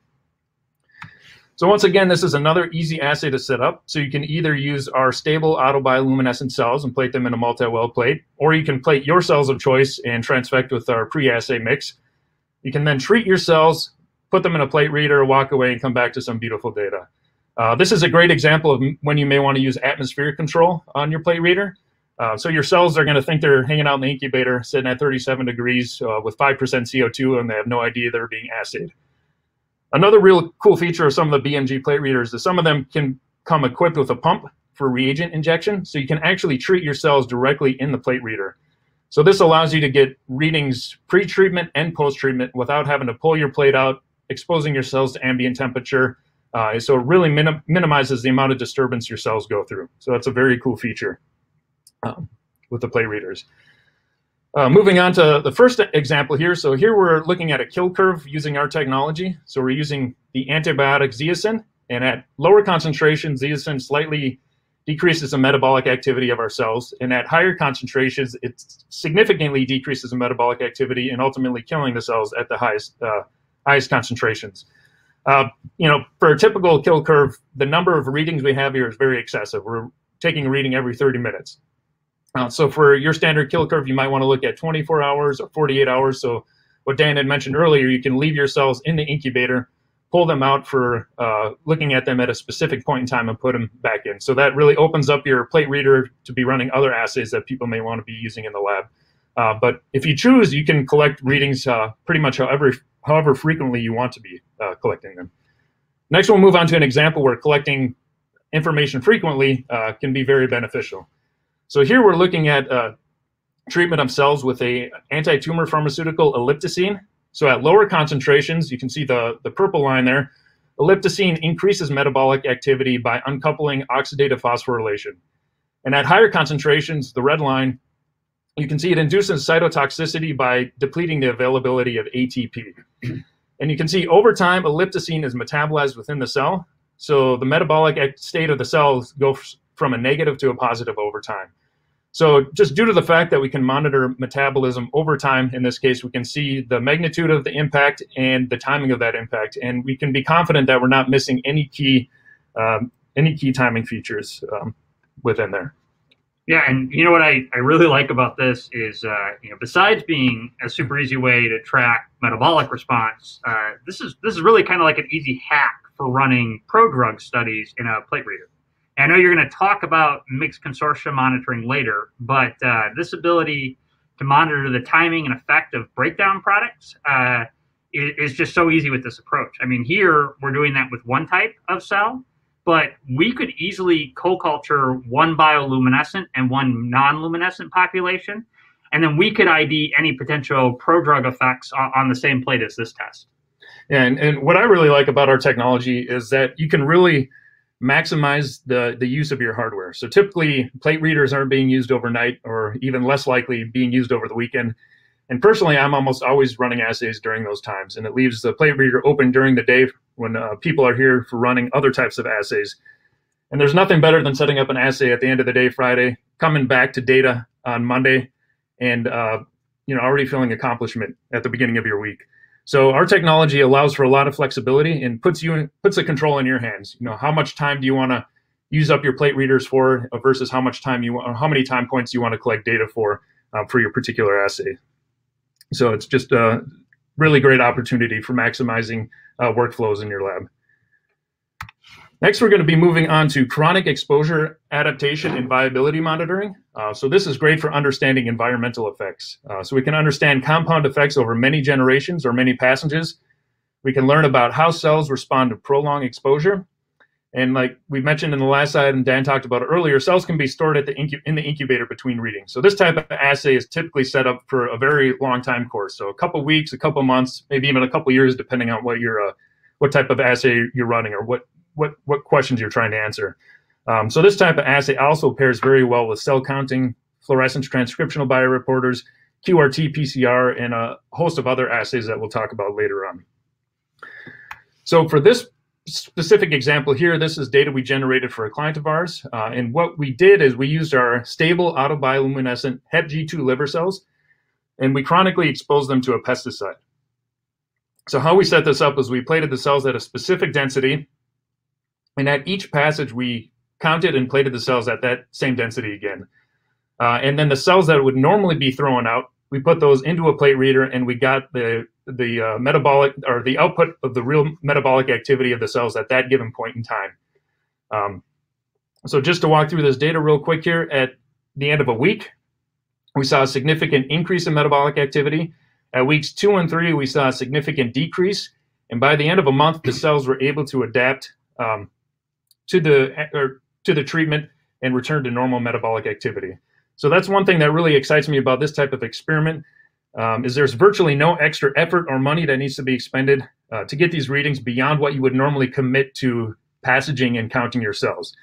So once again, this is another easy assay to set up. So you can either use our stable autobioluminescent cells and plate them in a multi-well plate, or you can plate your cells of choice and transfect with our pre-assay mix. You can then treat your cells, put them in a plate reader, walk away, and come back to some beautiful data. Uh, this is a great example of when you may want to use atmospheric control on your plate reader. Uh, so your cells are going to think they're hanging out in the incubator, sitting at 37 degrees uh, with 5% CO2, and they have no idea they're being assayed. Another real cool feature of some of the BMG plate readers is some of them can come equipped with a pump for reagent injection, so you can actually treat your cells directly in the plate reader. So this allows you to get readings pre-treatment and post-treatment without having to pull your plate out, exposing your cells to ambient temperature, uh, so it really minim minimizes the amount of disturbance your cells go through. So that's a very cool feature um, with the plate readers. Uh, moving on to the first example here. So here we're looking at a kill curve using our technology. So we're using the antibiotic zeaxanthin, and at lower concentrations, zeaxanthin slightly decreases the metabolic activity of our cells, and at higher concentrations, it significantly decreases the metabolic activity and ultimately killing the cells at the highest uh, highest concentrations. Uh, you know, for a typical kill curve, the number of readings we have here is very excessive. We're taking a reading every 30 minutes. Uh, so for your standard kill curve, you might want to look at 24 hours or 48 hours. So what Dan had mentioned earlier, you can leave your cells in the incubator, pull them out for uh, looking at them at a specific point in time and put them back in. So that really opens up your plate reader to be running other assays that people may want to be using in the lab. Uh, but if you choose, you can collect readings uh, pretty much however however frequently you want to be uh, collecting them. Next, we'll move on to an example where collecting information frequently uh, can be very beneficial. So here we're looking at uh, treatment of cells with a anti-tumor pharmaceutical ellipticine. So at lower concentrations, you can see the, the purple line there, ellipticine increases metabolic activity by uncoupling oxidative phosphorylation. And at higher concentrations, the red line, you can see it induces cytotoxicity by depleting the availability of ATP. and you can see over time, ellipticine is metabolized within the cell. So the metabolic state of the cells goes from a negative to a positive over time. So just due to the fact that we can monitor metabolism over time, in this case, we can see the magnitude of the impact and the timing of that impact, and we can be confident that we're not missing any key um, any key timing features um, within there. Yeah, and you know what I, I really like about this is, uh, you know, besides being a super easy way to track metabolic response, uh, this is this is really kind of like an easy hack for running prodrug studies in a plate reader. I know you're going to talk about mixed consortium monitoring later, but uh, this ability to monitor the timing and effect of breakdown products uh, is, just so easy with this approach. I mean, here we're doing that with one type of cell, but we could easily co-culture one bioluminescent and one non-luminescent population, and then we could ID any potential prodrug effects on, on the same plate as this test. And, and what I really like about our technology is that you can really – maximize the, the use of your hardware. So typically, plate readers aren't being used overnight or even less likely being used over the weekend. And personally, I'm almost always running assays during those times, and it leaves the plate reader open during the day when uh, people are here for running other types of assays. And there's nothing better than setting up an assay at the end of the day, Friday, coming back to data on Monday, and uh, you know already feeling accomplishment at the beginning of your week. So our technology allows for a lot of flexibility and puts you in, puts the control in your hands. You know, how much time do you want to use up your plate readers for versus how much time you want, how many time points you want to collect data for uh, for your particular assay. So it's just a really great opportunity for maximizing uh, workflows in your lab. Next, we're going to be moving on to chronic exposure adaptation and viability monitoring. Uh, so this is great for understanding environmental effects. Uh, so we can understand compound effects over many generations or many passages. We can learn about how cells respond to prolonged exposure. And like we mentioned in the last slide and Dan talked about earlier, cells can be stored at the in the incubator between readings. So this type of assay is typically set up for a very long time course. So a couple weeks, a couple months, maybe even a couple years, depending on what your uh, what type of assay you're running or what what what questions you're trying to answer. Um, so this type of assay also pairs very well with cell counting, fluorescence transcriptional bioreporters, QRT PCR, and a host of other assays that we'll talk about later on. So for this specific example here, this is data we generated for a client of ours. Uh, and what we did is we used our stable autobioluminescent HepG2 liver cells, and we chronically exposed them to a pesticide. So how we set this up is we plated the cells at a specific density and at each passage, we counted and plated the cells at that same density again. Uh, and then the cells that would normally be thrown out, we put those into a plate reader and we got the the uh, metabolic or the output of the real metabolic activity of the cells at that given point in time. Um, so just to walk through this data real quick here, at the end of a week, we saw a significant increase in metabolic activity. At weeks two and three, we saw a significant decrease. And by the end of a month, the cells were able to adapt um, to the or to the treatment and return to normal metabolic activity. So that's one thing that really excites me about this type of experiment. Um, is there's virtually no extra effort or money that needs to be expended uh, to get these readings beyond what you would normally commit to passaging and counting your cells.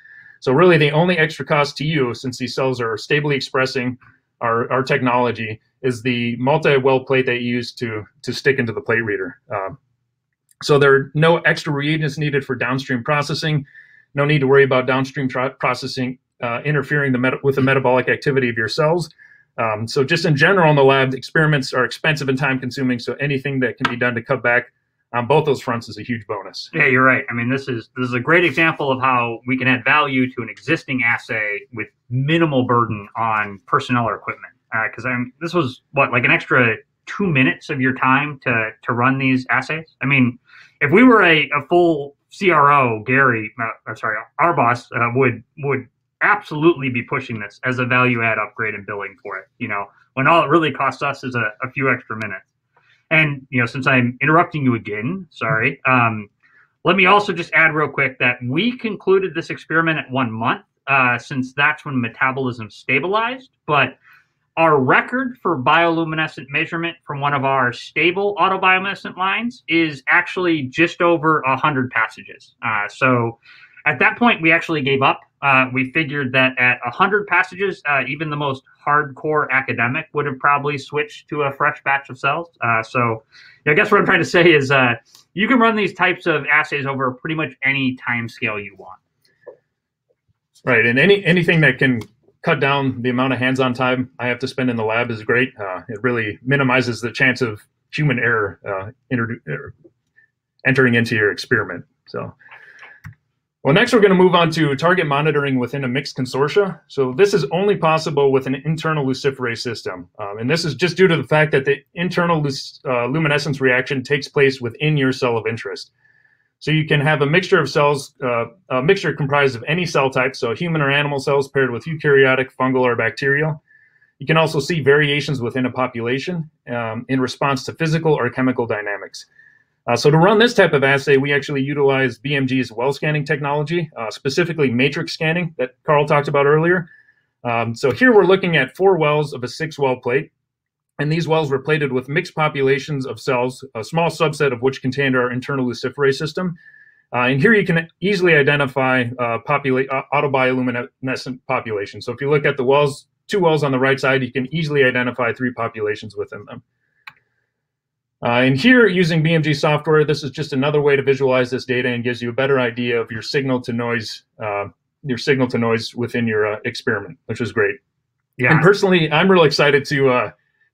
So really, the only extra cost to you, since these cells are stably expressing our, our technology, is the multi-well plate that you use to to stick into the plate reader. Um, so there are no extra reagents needed for downstream processing no need to worry about downstream processing uh, interfering the with the metabolic activity of your cells. Um, so just in general in the lab, experiments are expensive and time consuming. So anything that can be done to cut back on both those fronts is a huge bonus. Yeah, you're right. I mean, this is this is a great example of how we can add value to an existing assay with minimal burden on personnel or equipment. Because uh, I'm this was what like an extra two minutes of your time to to run these assays. I mean, if we were a, a full CRO Gary, uh, sorry, our boss uh, would would absolutely be pushing this as a value add upgrade and billing for it. You know, when all it really costs us is a, a few extra minutes. And you know, since I'm interrupting you again, sorry. Um, let me also just add real quick that we concluded this experiment at one month, uh, since that's when metabolism stabilized. But our record for bioluminescent measurement from one of our stable autobioluminescent lines is actually just over 100 passages. Uh, so at that point, we actually gave up. Uh, we figured that at 100 passages, uh, even the most hardcore academic would have probably switched to a fresh batch of cells. Uh, so I guess what I'm trying to say is uh, you can run these types of assays over pretty much any time scale you want. Right, and any anything that can cut down the amount of hands-on time I have to spend in the lab is great. Uh, it really minimizes the chance of human error uh, er, entering into your experiment. So, well, next we're going to move on to target monitoring within a mixed consortia. So this is only possible with an internal luciferase system, um, and this is just due to the fact that the internal uh, luminescence reaction takes place within your cell of interest. So you can have a mixture of cells, uh, a mixture comprised of any cell type, so human or animal cells paired with eukaryotic, fungal, or bacterial. You can also see variations within a population um, in response to physical or chemical dynamics. Uh, so to run this type of assay, we actually utilize BMG's well scanning technology, uh, specifically matrix scanning that Carl talked about earlier. Um, so here we're looking at four wells of a six well plate. And these wells were plated with mixed populations of cells, a small subset of which contained our internal luciferase system. Uh, and here you can easily identify uh, popula- uh, autobioluminescent populations. So if you look at the wells, two wells on the right side, you can easily identify three populations within them. Uh, and here, using BMG software, this is just another way to visualize this data and gives you a better idea of your signal to noise, uh, your signal to noise within your uh, experiment, which is great. Yeah. And personally, I'm really excited to uh,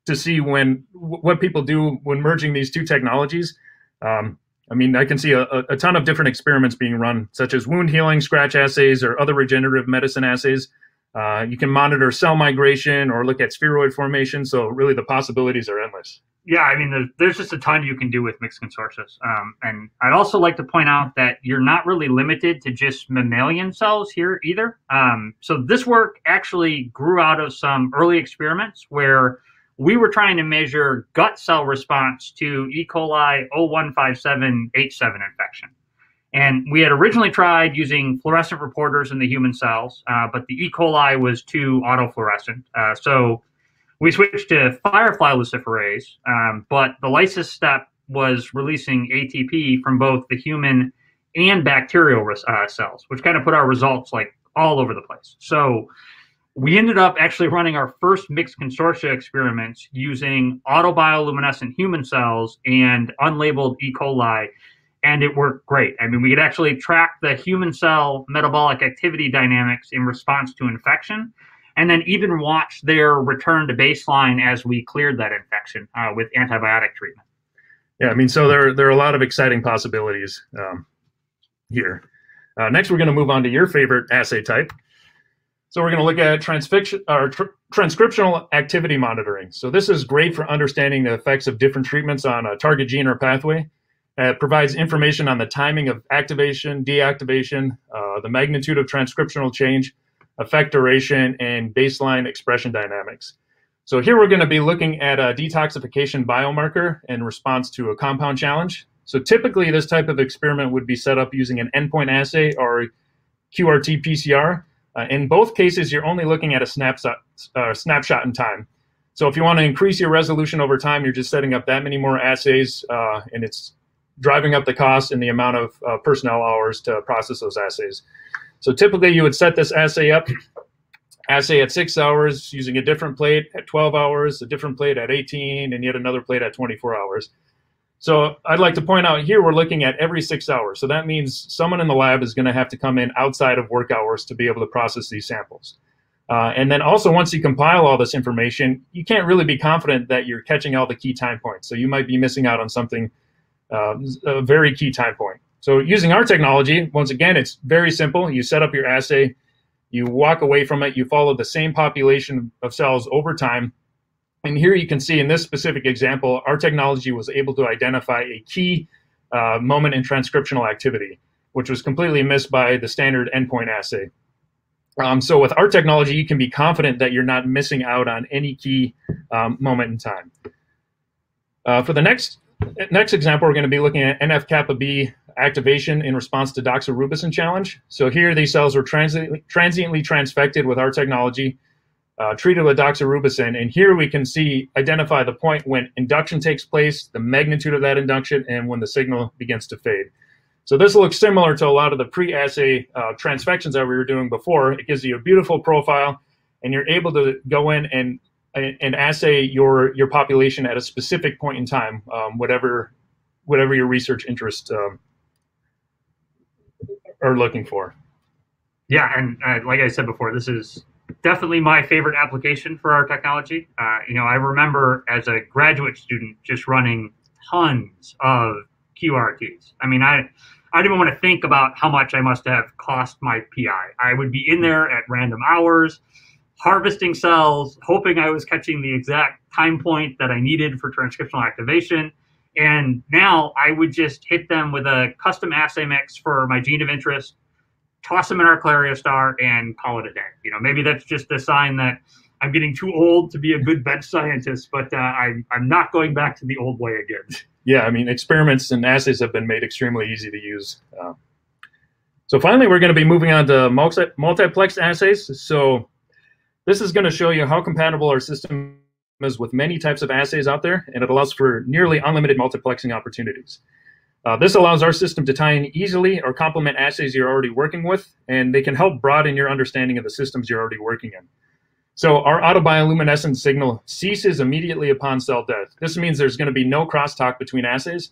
to see when what people do when merging these two technologies. Um, I mean, I can see a, a, ton of different experiments being run, such as wound healing, scratch assays, or other regenerative medicine assays. Uh, you can monitor cell migration or look at spheroid formation. So really, the possibilities are endless. Yeah, I mean, there's, there's just a ton you can do with mixed consortia. Um, and I'd also like to point out that you're not really limited to just mammalian cells here either. Um, so this work actually grew out of some early experiments where we were trying to measure gut cell response to E. coli 0157H7 infection. And we had originally tried using fluorescent reporters in the human cells, uh, but the E. coli was too autofluorescent. Uh, so we switched to firefly luciferase, um, but the lysis step was releasing ATP from both the human and bacterial uh, cells, which kind of put our results like all over the place. So we ended up actually running our first mixed consortia experiments using autobioluminescent human cells and unlabeled E. coli, and it worked great. I mean, we could actually track the human cell metabolic activity dynamics in response to infection, and then even watch their return to baseline as we cleared that infection uh, with antibiotic treatment. Yeah, I mean, so there, there are a lot of exciting possibilities um, here. Uh, next, we're going to move on to your favorite assay type, so we're going to look at transcription or tr transcriptional activity monitoring. So this is great for understanding the effects of different treatments on a target gene or pathway. It provides information on the timing of activation, deactivation, uh, the magnitude of transcriptional change, effect duration, and baseline expression dynamics. So here we're going to be looking at a detoxification biomarker in response to a compound challenge. So typically this type of experiment would be set up using an endpoint assay or QRT PCR. Uh, in both cases, you're only looking at a snapshot, uh, snapshot in time. So if you want to increase your resolution over time, you're just setting up that many more assays, uh, and it's driving up the cost and the amount of uh, personnel hours to process those assays. So typically, you would set this assay up, assay at six hours using a different plate at 12 hours, a different plate at 18, and yet another plate at 24 hours. So I'd like to point out here we're looking at every six hours. So that means someone in the lab is going to have to come in outside of work hours to be able to process these samples. Uh, and then also once you compile all this information, you can't really be confident that you're catching all the key time points. So you might be missing out on something, uh, a very key time point. So using our technology, once again, it's very simple. You set up your assay, you walk away from it, you follow the same population of cells over time, and here you can see in this specific example, our technology was able to identify a key uh, moment in transcriptional activity, which was completely missed by the standard endpoint assay. Um, so with our technology, you can be confident that you're not missing out on any key um, moment in time. Uh, for the next next example, we're going to be looking at NF-kappa B activation in response to doxorubicin challenge. So here, these cells were transiently, transiently transfected with our technology, uh, treated with doxorubicin, and here we can see identify the point when induction takes place, the magnitude of that induction, and when the signal begins to fade. So this looks similar to a lot of the pre-assay uh, transfections that we were doing before. It gives you a beautiful profile, and you're able to go in and and assay your your population at a specific point in time, um, whatever whatever your research interest um, are looking for. Yeah, and uh, like I said before, this is definitely my favorite application for our technology. Uh, you know, I remember as a graduate student just running tons of QRTs. I mean, I I didn't want to think about how much I must have cost my PI. I would be in there at random hours, harvesting cells, hoping I was catching the exact time point that I needed for transcriptional activation. And now I would just hit them with a custom assay mix for my gene of interest, toss them in our Clariostar, and call it a day. You know, maybe that's just a sign that I'm getting too old to be a good bench scientist, but uh, I'm, I'm not going back to the old way again. yeah, I mean, experiments and assays have been made extremely easy to use. Uh, so finally, we're going to be moving on to multi multiplex assays. So this is going to show you how compatible our system is with many types of assays out there, and it allows for nearly unlimited multiplexing opportunities. Uh, this allows our system to tie in easily or complement assays you're already working with, and they can help broaden your understanding of the systems you're already working in. So our autobioluminescence signal ceases immediately upon cell death. This means there's going to be no crosstalk between assays,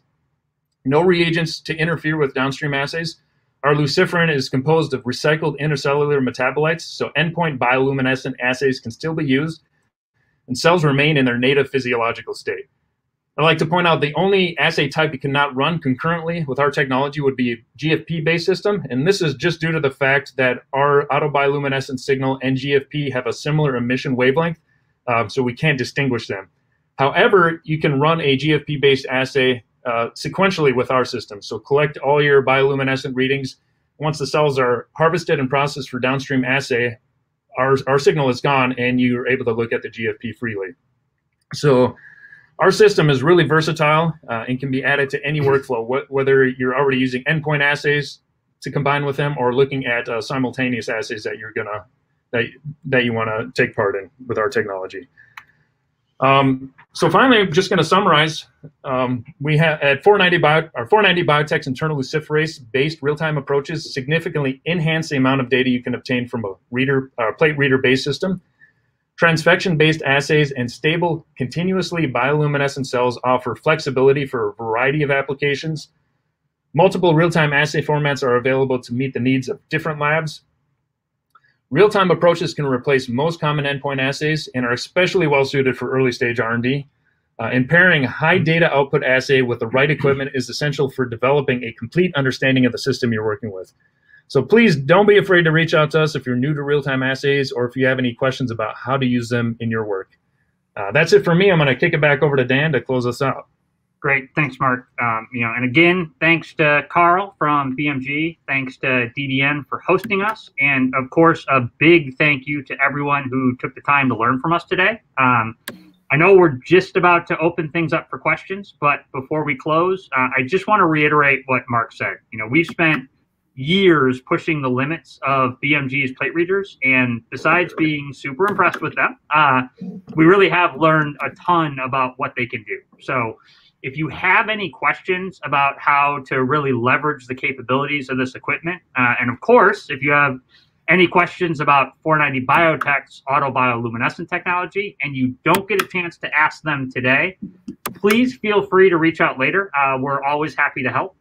no reagents to interfere with downstream assays. Our luciferin is composed of recycled intercellular metabolites, so endpoint bioluminescent assays can still be used, and cells remain in their native physiological state. I'd like to point out the only assay type you cannot run concurrently with our technology would be GFP-based system, and this is just due to the fact that our autobioluminescent signal and GFP have a similar emission wavelength, uh, so we can't distinguish them. However, you can run a GFP-based assay uh, sequentially with our system. So collect all your bioluminescent readings. Once the cells are harvested and processed for downstream assay, our, our signal is gone and you're able to look at the GFP freely. So our system is really versatile uh, and can be added to any workflow, wh whether you're already using endpoint assays to combine with them or looking at uh, simultaneous assays that you're gonna that that you want to take part in with our technology. Um, so finally, I'm just going to summarize. Um, we have at 490 Bio, our 490 Biotech's internal luciferase-based real-time approaches significantly enhance the amount of data you can obtain from a reader uh, plate reader-based system Transfection-based assays and stable, continuously bioluminescent cells offer flexibility for a variety of applications. Multiple real-time assay formats are available to meet the needs of different labs. Real-time approaches can replace most common endpoint assays and are especially well-suited for early-stage R&D. Uh, and pairing high data output assay with the right equipment is essential for developing a complete understanding of the system you're working with. So please don't be afraid to reach out to us if you're new to real-time assays or if you have any questions about how to use them in your work. Uh, that's it for me. I'm going to kick it back over to Dan to close us out. Great, thanks, Mark. Um, you know, and again, thanks to Carl from BMG. Thanks to DDN for hosting us, and of course, a big thank you to everyone who took the time to learn from us today. Um, I know we're just about to open things up for questions, but before we close, uh, I just want to reiterate what Mark said. You know, we've spent years pushing the limits of BMG's plate readers. And besides being super impressed with them, uh, we really have learned a ton about what they can do. So if you have any questions about how to really leverage the capabilities of this equipment, uh, and of course, if you have any questions about 490 Biotech's autobioluminescent technology and you don't get a chance to ask them today, please feel free to reach out later. Uh, we're always happy to help.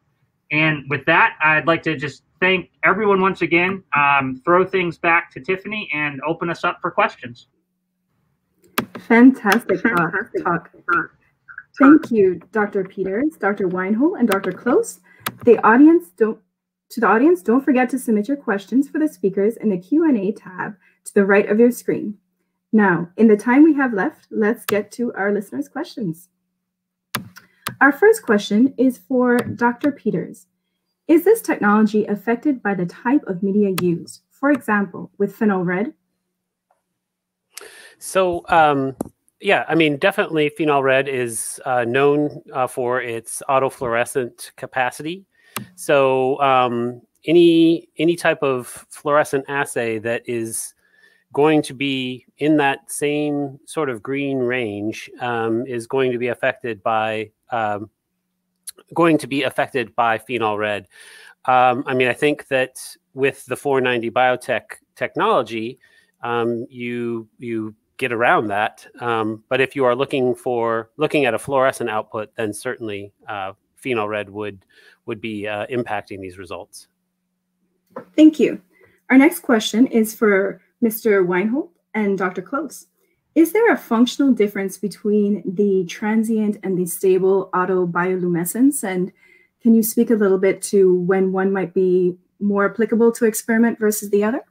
And with that, I'd like to just thank everyone once again, um, throw things back to Tiffany, and open us up for questions. Fantastic talk. talk. Thank you, Dr. Peters, Dr. Wienhold, and Dr. Close. The audience don't to the audience, don't forget to submit your questions for the speakers in the Q&A tab to the right of your screen. Now, in the time we have left, let's get to our listeners' questions. Our first question is for Dr. Peters. Is this technology affected by the type of media used? For example, with phenol red? So, um, yeah, I mean, definitely phenol red is uh, known uh, for its autofluorescent capacity. So um, any any type of fluorescent assay that is going to be in that same sort of green range um, is going to be affected by um, going to be affected by phenol red. Um, I mean, I think that with the 490 biotech technology, um, you you get around that. Um, but if you are looking for looking at a fluorescent output, then certainly uh, phenol red would would be uh, impacting these results. Thank you. Our next question is for Mr. Wienhold and Dr. Close. Is there a functional difference between the transient and the stable autobioluminescence? And can you speak a little bit to when one might be more applicable to experiment versus the other?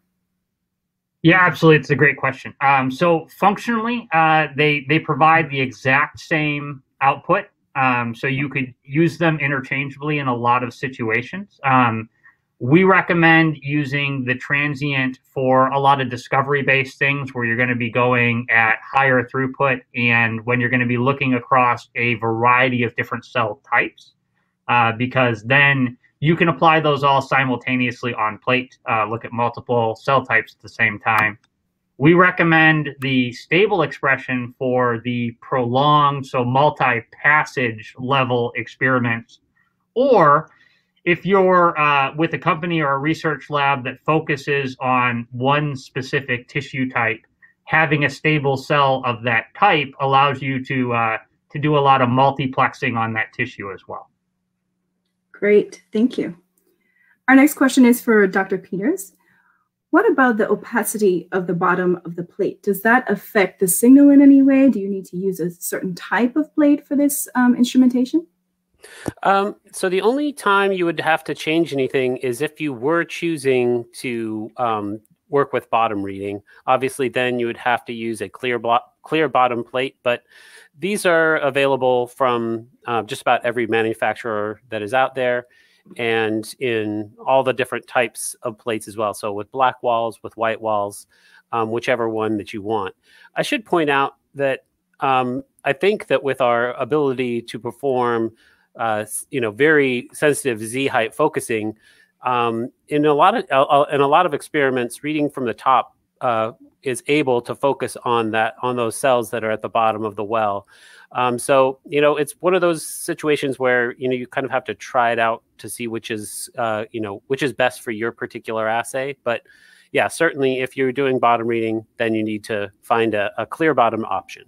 Yeah, absolutely. It's a great question. Um, so functionally, uh, they they provide the exact same output. Um, so you could use them interchangeably in a lot of situations. Um, we recommend using the transient for a lot of discovery based things where you're going to be going at higher throughput and when you're going to be looking across a variety of different cell types, uh, because then you can apply those all simultaneously on plate, uh, look at multiple cell types at the same time. We recommend the stable expression for the prolonged, so multi passage level experiments. Or if you're uh, with a company or a research lab that focuses on one specific tissue type, having a stable cell of that type allows you to uh, to do a lot of multiplexing on that tissue as well. Great, thank you. Our next question is for Dr. Peters. What about the opacity of the bottom of the plate? Does that affect the signal in any way? Do you need to use a certain type of plate for this um, instrumentation? Um, so the only time you would have to change anything is if you were choosing to um, work with bottom reading. Obviously, then you would have to use a clear clear bottom plate. But these are available from uh, just about every manufacturer that is out there and in all the different types of plates as well. So with black walls, with white walls, um, whichever one that you want. I should point out that um, I think that with our ability to perform, uh, you know, very sensitive Z height focusing, um, in a lot of uh, in a lot of experiments, reading from the top uh, is able to focus on that on those cells that are at the bottom of the well. Um, so you know, it's one of those situations where you know you kind of have to try it out to see which is uh, you know which is best for your particular assay. But yeah, certainly if you're doing bottom reading, then you need to find a, a clear bottom option.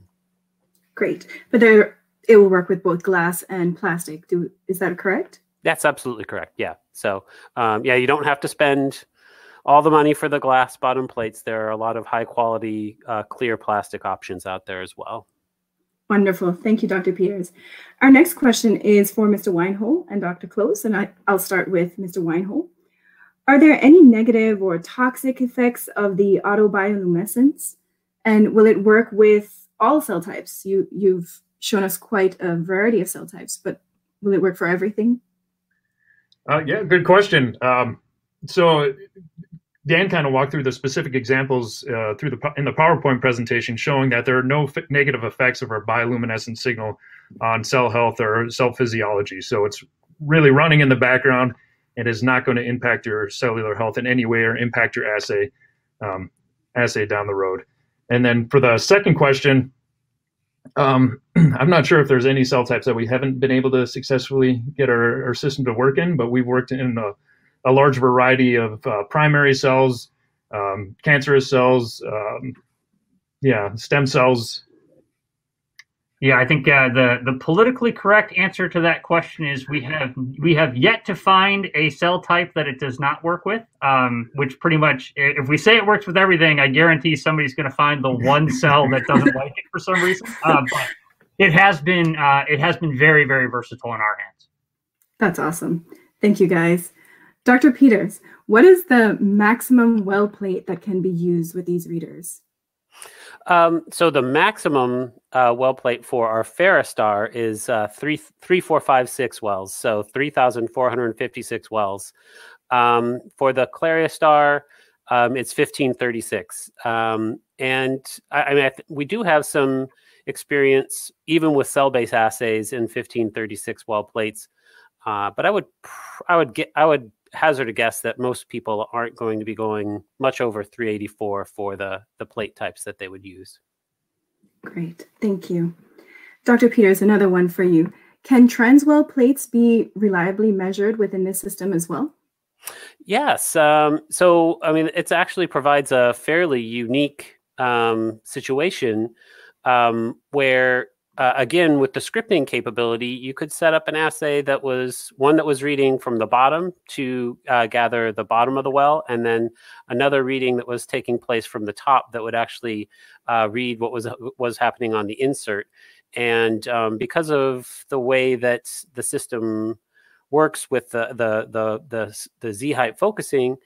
Great, but there it will work with both glass and plastic. Do is that correct? That's absolutely correct. Yeah. So um, yeah, you don't have to spend all the money for the glass bottom plates. There are a lot of high quality uh, clear plastic options out there as well. Wonderful. Thank you, Dr. Peters. Our next question is for Mr. Wienhold and Dr. Close, and I, will start with Mr. Wienhold. Are there any negative or toxic effects of the autobioluminescence? And will it work with all cell types? You, you've shown us quite a variety of cell types, but will it work for everything? Uh, yeah, good question. Um, so Dan kind of walked through the specific examples uh, through the in the PowerPoint presentation, showing that there are no negative effects of our bioluminescent signal on cell health or cell physiology. So it's really running in the background. And is not going to impact your cellular health in any way or impact your assay um, assay down the road. And then for the second question, um, I'm not sure if there's any cell types that we haven't been able to successfully get our, our system to work in, but we've worked in a a large variety of uh, primary cells, um, cancerous cells, um, yeah, stem cells. Yeah, I think uh, the the politically correct answer to that question is we have we have yet to find a cell type that it does not work with. Um, which pretty much, if we say it works with everything, I guarantee somebody's going to find the one cell that doesn't like it for some reason. Uh, but it has been uh, it has been very very versatile in our hands. That's awesome. Thank you, guys. Dr. Peters, what is the maximum well plate that can be used with these readers? Um, so the maximum uh, well plate for our Pherastar is uh, three three four five six wells, so three thousand four hundred fifty six wells. Um, for the Clariostar, um, it's fifteen thirty six, um, and I, I mean I we do have some experience, even with cell-based assays in 1536 well plates. Uh, but I would, I would get, I would hazard a guess that most people aren't going to be going much over 384 for the the plate types that they would use. Great, thank you, Dr. Peters. Another one for you. Can transwell plates be reliably measured within this system as well? Yes. Um, so, I mean, it actually provides a fairly unique um, situation um, where, uh, again, with the scripting capability, you could set up an assay that was one that was reading from the bottom to uh, gather the bottom of the well, and then another reading that was taking place from the top that would actually uh, read what was was happening on the insert. And um, because of the way that the system works with the the the the, the Z height focusing,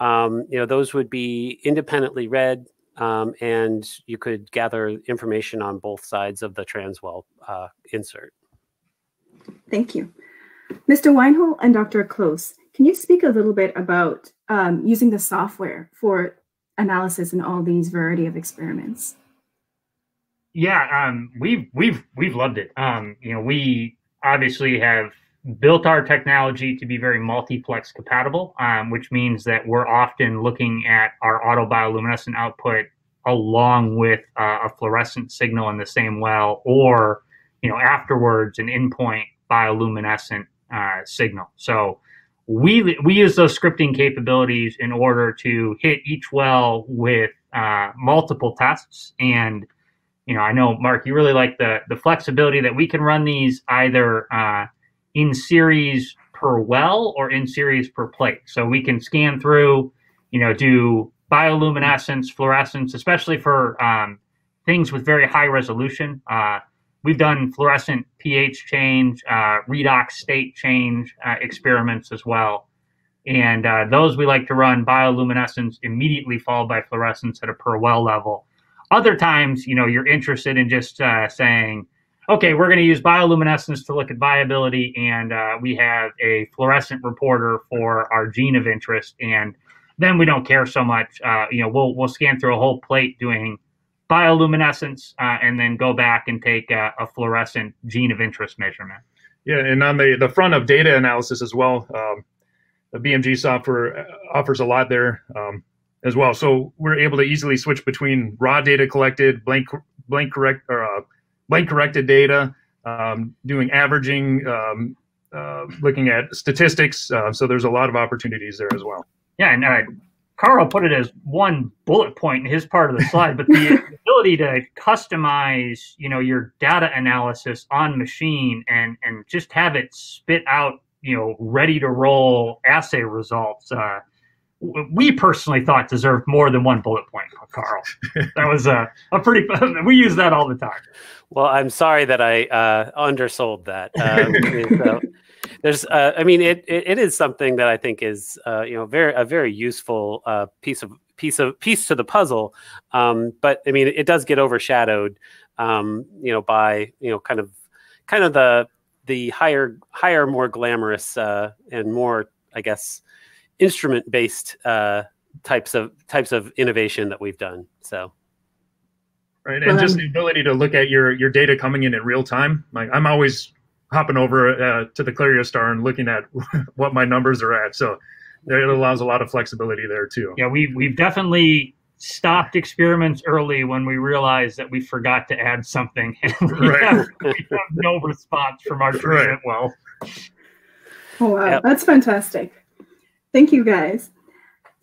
um, you know, those would be independently read, um, and you could gather information on both sides of the transwell uh, insert. Thank you. Mr. Wienhold and Dr. Close, can you speak a little bit about um, using the software for analysis in all these variety of experiments? Yeah, um, we've we've we've loved it. Um, you know, we obviously have built our technology to be very multiplex compatible, um, which means that we're often looking at our auto bioluminescent output along with uh, a fluorescent signal in the same well, or you know afterwards an endpoint bioluminescent uh, signal. So we we use those scripting capabilities in order to hit each well with uh, multiple tests and you know i know mark you really like the the flexibility that we can run these either uh, in series per well or in series per plate. So we can scan through, you know, do bioluminescence, fluorescence, especially for um, things with very high resolution. Uh, we've done fluorescent pH change, uh, redox state change uh, experiments as well. And uh, those we like to run bioluminescence immediately followed by fluorescence at a per well level. Other times, you know, you're interested in just uh, saying, okay, we're going to use bioluminescence to look at viability, and uh, we have a fluorescent reporter for our gene of interest, and then we don't care so much. Uh, you know, we'll we'll scan through a whole plate doing bioluminescence, uh, and then go back and take a, a, fluorescent gene of interest measurement. Yeah, and on the the front of data analysis as well, um, the BMG software uh, offers a lot there. Um, as well, so we're able to easily switch between raw data collected, blank blank correct or uh, corrected data, um, doing averaging, um, uh, looking at statistics. Uh, so there's a lot of opportunities there as well. Yeah, and uh, Carl put it as one bullet point in his part of the slide, but the ability to customize, you know, your data analysis on machine and and just have it spit out, you know, ready to roll assay results. Uh, we personally thought deserved more than one bullet point, Carl. That was a, a pretty. We use that all the time. Well, I'm sorry that I uh, undersold that. Um, so there's, uh, I mean, it, it, it is something that I think is, uh, you know, very a very useful uh, piece of piece of piece to the puzzle. Um, but I mean, it does get overshadowed, um, you know, by you know, kind of, kind of the the higher higher, more glamorous uh, and more, I guess, instrument based uh, types of types of innovation that we've done. So right and just the ability to look at your your data coming in in real time like i'm always hopping over uh, to the Clariostar and looking at what my numbers are at so it allows a lot of flexibility there too yeah we've we've definitely stopped experiments early when we realized that we forgot to add something and we, right. have, we have no response from our treatment right. well oh wow yep. that's fantastic thank you guys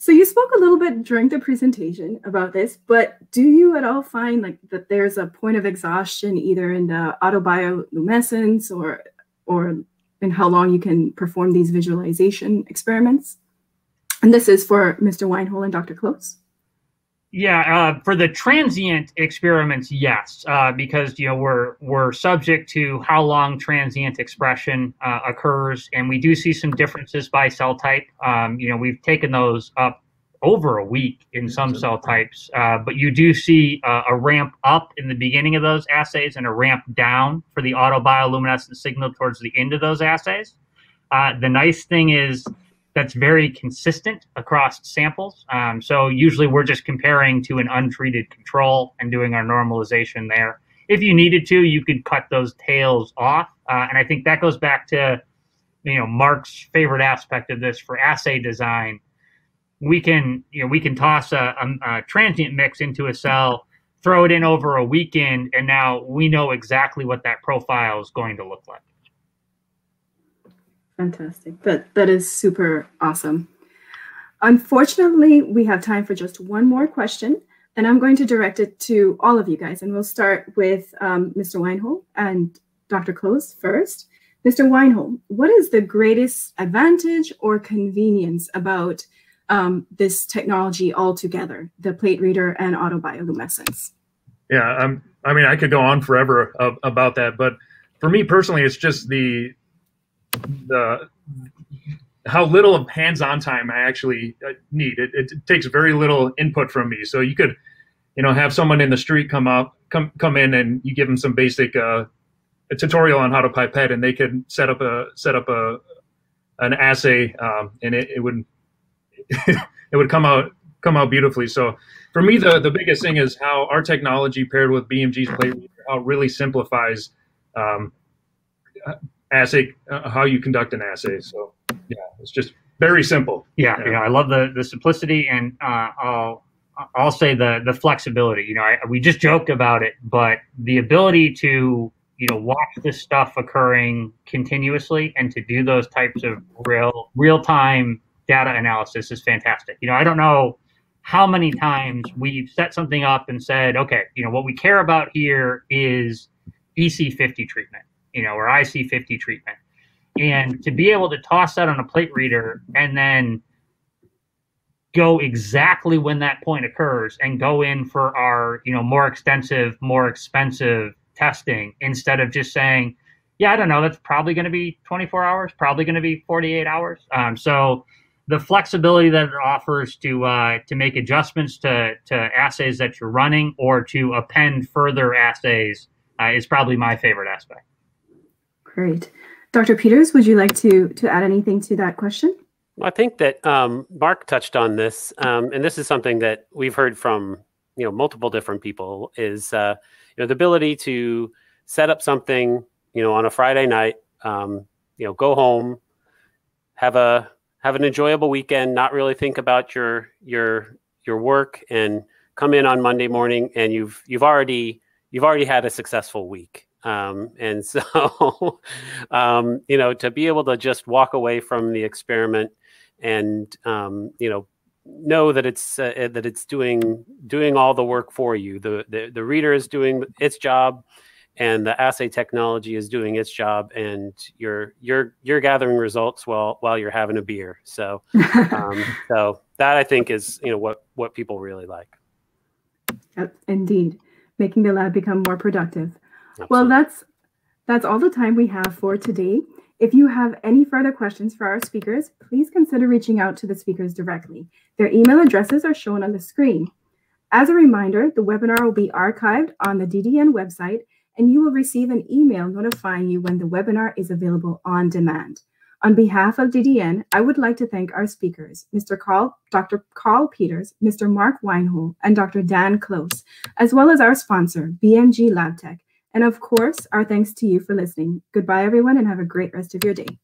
so you spoke a little bit during the presentation about this, but do you at all find like that there's a point of exhaustion either in the autobioluminescence or or in how long you can perform these visualization experiments? And this is for Mr. Wienhold and Dr. Close. Yeah, uh, for the transient experiments, yes, uh, because you know we're we're subject to how long transient expression uh, occurs, and we do see some differences by cell type. Um, you know, we've taken those up over a week in some cell types, uh, but you do see uh, a ramp up in the beginning of those assays and a ramp down for the autobioluminescent signal towards the end of those assays. Uh, the nice thing is that's very consistent across samples. Um, so usually we're just comparing to an untreated control and doing our normalization there. if you needed to, you could cut those tails off. Uh, and I think that goes back to, you know, Mark's favorite aspect of this for assay design. We can, you know, we can toss a, a, a transient mix into a cell, throw it in over a weekend, and now we know exactly what that profile is going to look like. Fantastic. That that is super awesome. Unfortunately, we have time for just one more question, and I'm going to direct it to all of you guys. And we'll start with um, Mr. Wienhold and Dr. Close first. Mr. Wienhold, what is the greatest advantage or convenience about um, this technology altogether, the plate reader and autobioluminescence? Yeah, um, I mean, I could go on forever uh, about that, but for me personally, it's just the the how little of hands-on time I actually uh, need. It, it, takes very little input from me. So you could, you know, have someone in the street come up, come come in, and you give them some basic uh, a tutorial on how to pipette, and they could set up a set up a an assay, um, and it, it would it would come out come out beautifully. So for me, the the biggest thing is how our technology paired with BMG's plate how it really simplifies um, assay uh, how you conduct an assay. So yeah, it's just very simple. Yeah, yeah, yeah I love the the simplicity, and uh, I'll I'll say the the flexibility. You know, I, we just joked about it, but the ability to you know watch this stuff occurring continuously and to do those types of real real time data analysis is fantastic. You know, I don't know how many times we've set something up and said, okay, you know, what we care about here is EC50 treatment you know, or IC50 treatment. And to be able to toss that on a plate reader and then go exactly when that point occurs and go in for our, you know, more extensive, more expensive testing instead of just saying, yeah, I don't know, that's probably going to be 24 hours, probably going to be 48 hours. Um, so the flexibility that it offers to uh, to make adjustments to, to assays that you're running or to append further assays uh, is probably my favorite aspect. Great. Dr. Peters, would you like to, to add anything to that question? I think that um, Mark touched on this, um, and this is something that we've heard from you know multiple different people is uh, you know the ability to set up something you know on a Friday night, um, you know, go home, have a have an enjoyable weekend, not really think about your your your work, and come in on Monday morning, and you've you've already you've already had a successful week. Um, and so, um, you know, to be able to just walk away from the experiment and, um, you know, know that it's uh, that it's doing doing all the work for you. The, the the reader is doing its job, and the assay technology is doing its job, and you're you're you're gathering results while while you're having a beer. So, um, so that I think is you know what what people really like. Indeed, making the lab become more productive. Absolutely. Well, that's that's all the time we have for today. If you have any further questions for our speakers, please consider reaching out to the speakers directly. Their email addresses are shown on the screen. As a reminder, the webinar will be archived on the DDN website, and you will receive an email notifying you when the webinar is available on demand. On behalf of DDN, I would like to thank our speakers, Mr. Carl, Dr. Carl Peters, Mr. Mark Wienhold, and Dr. Dan Close, as well as our sponsor, BMG LabTech, and of course, our thanks to you for listening. Goodbye, everyone, and have a great rest of your day.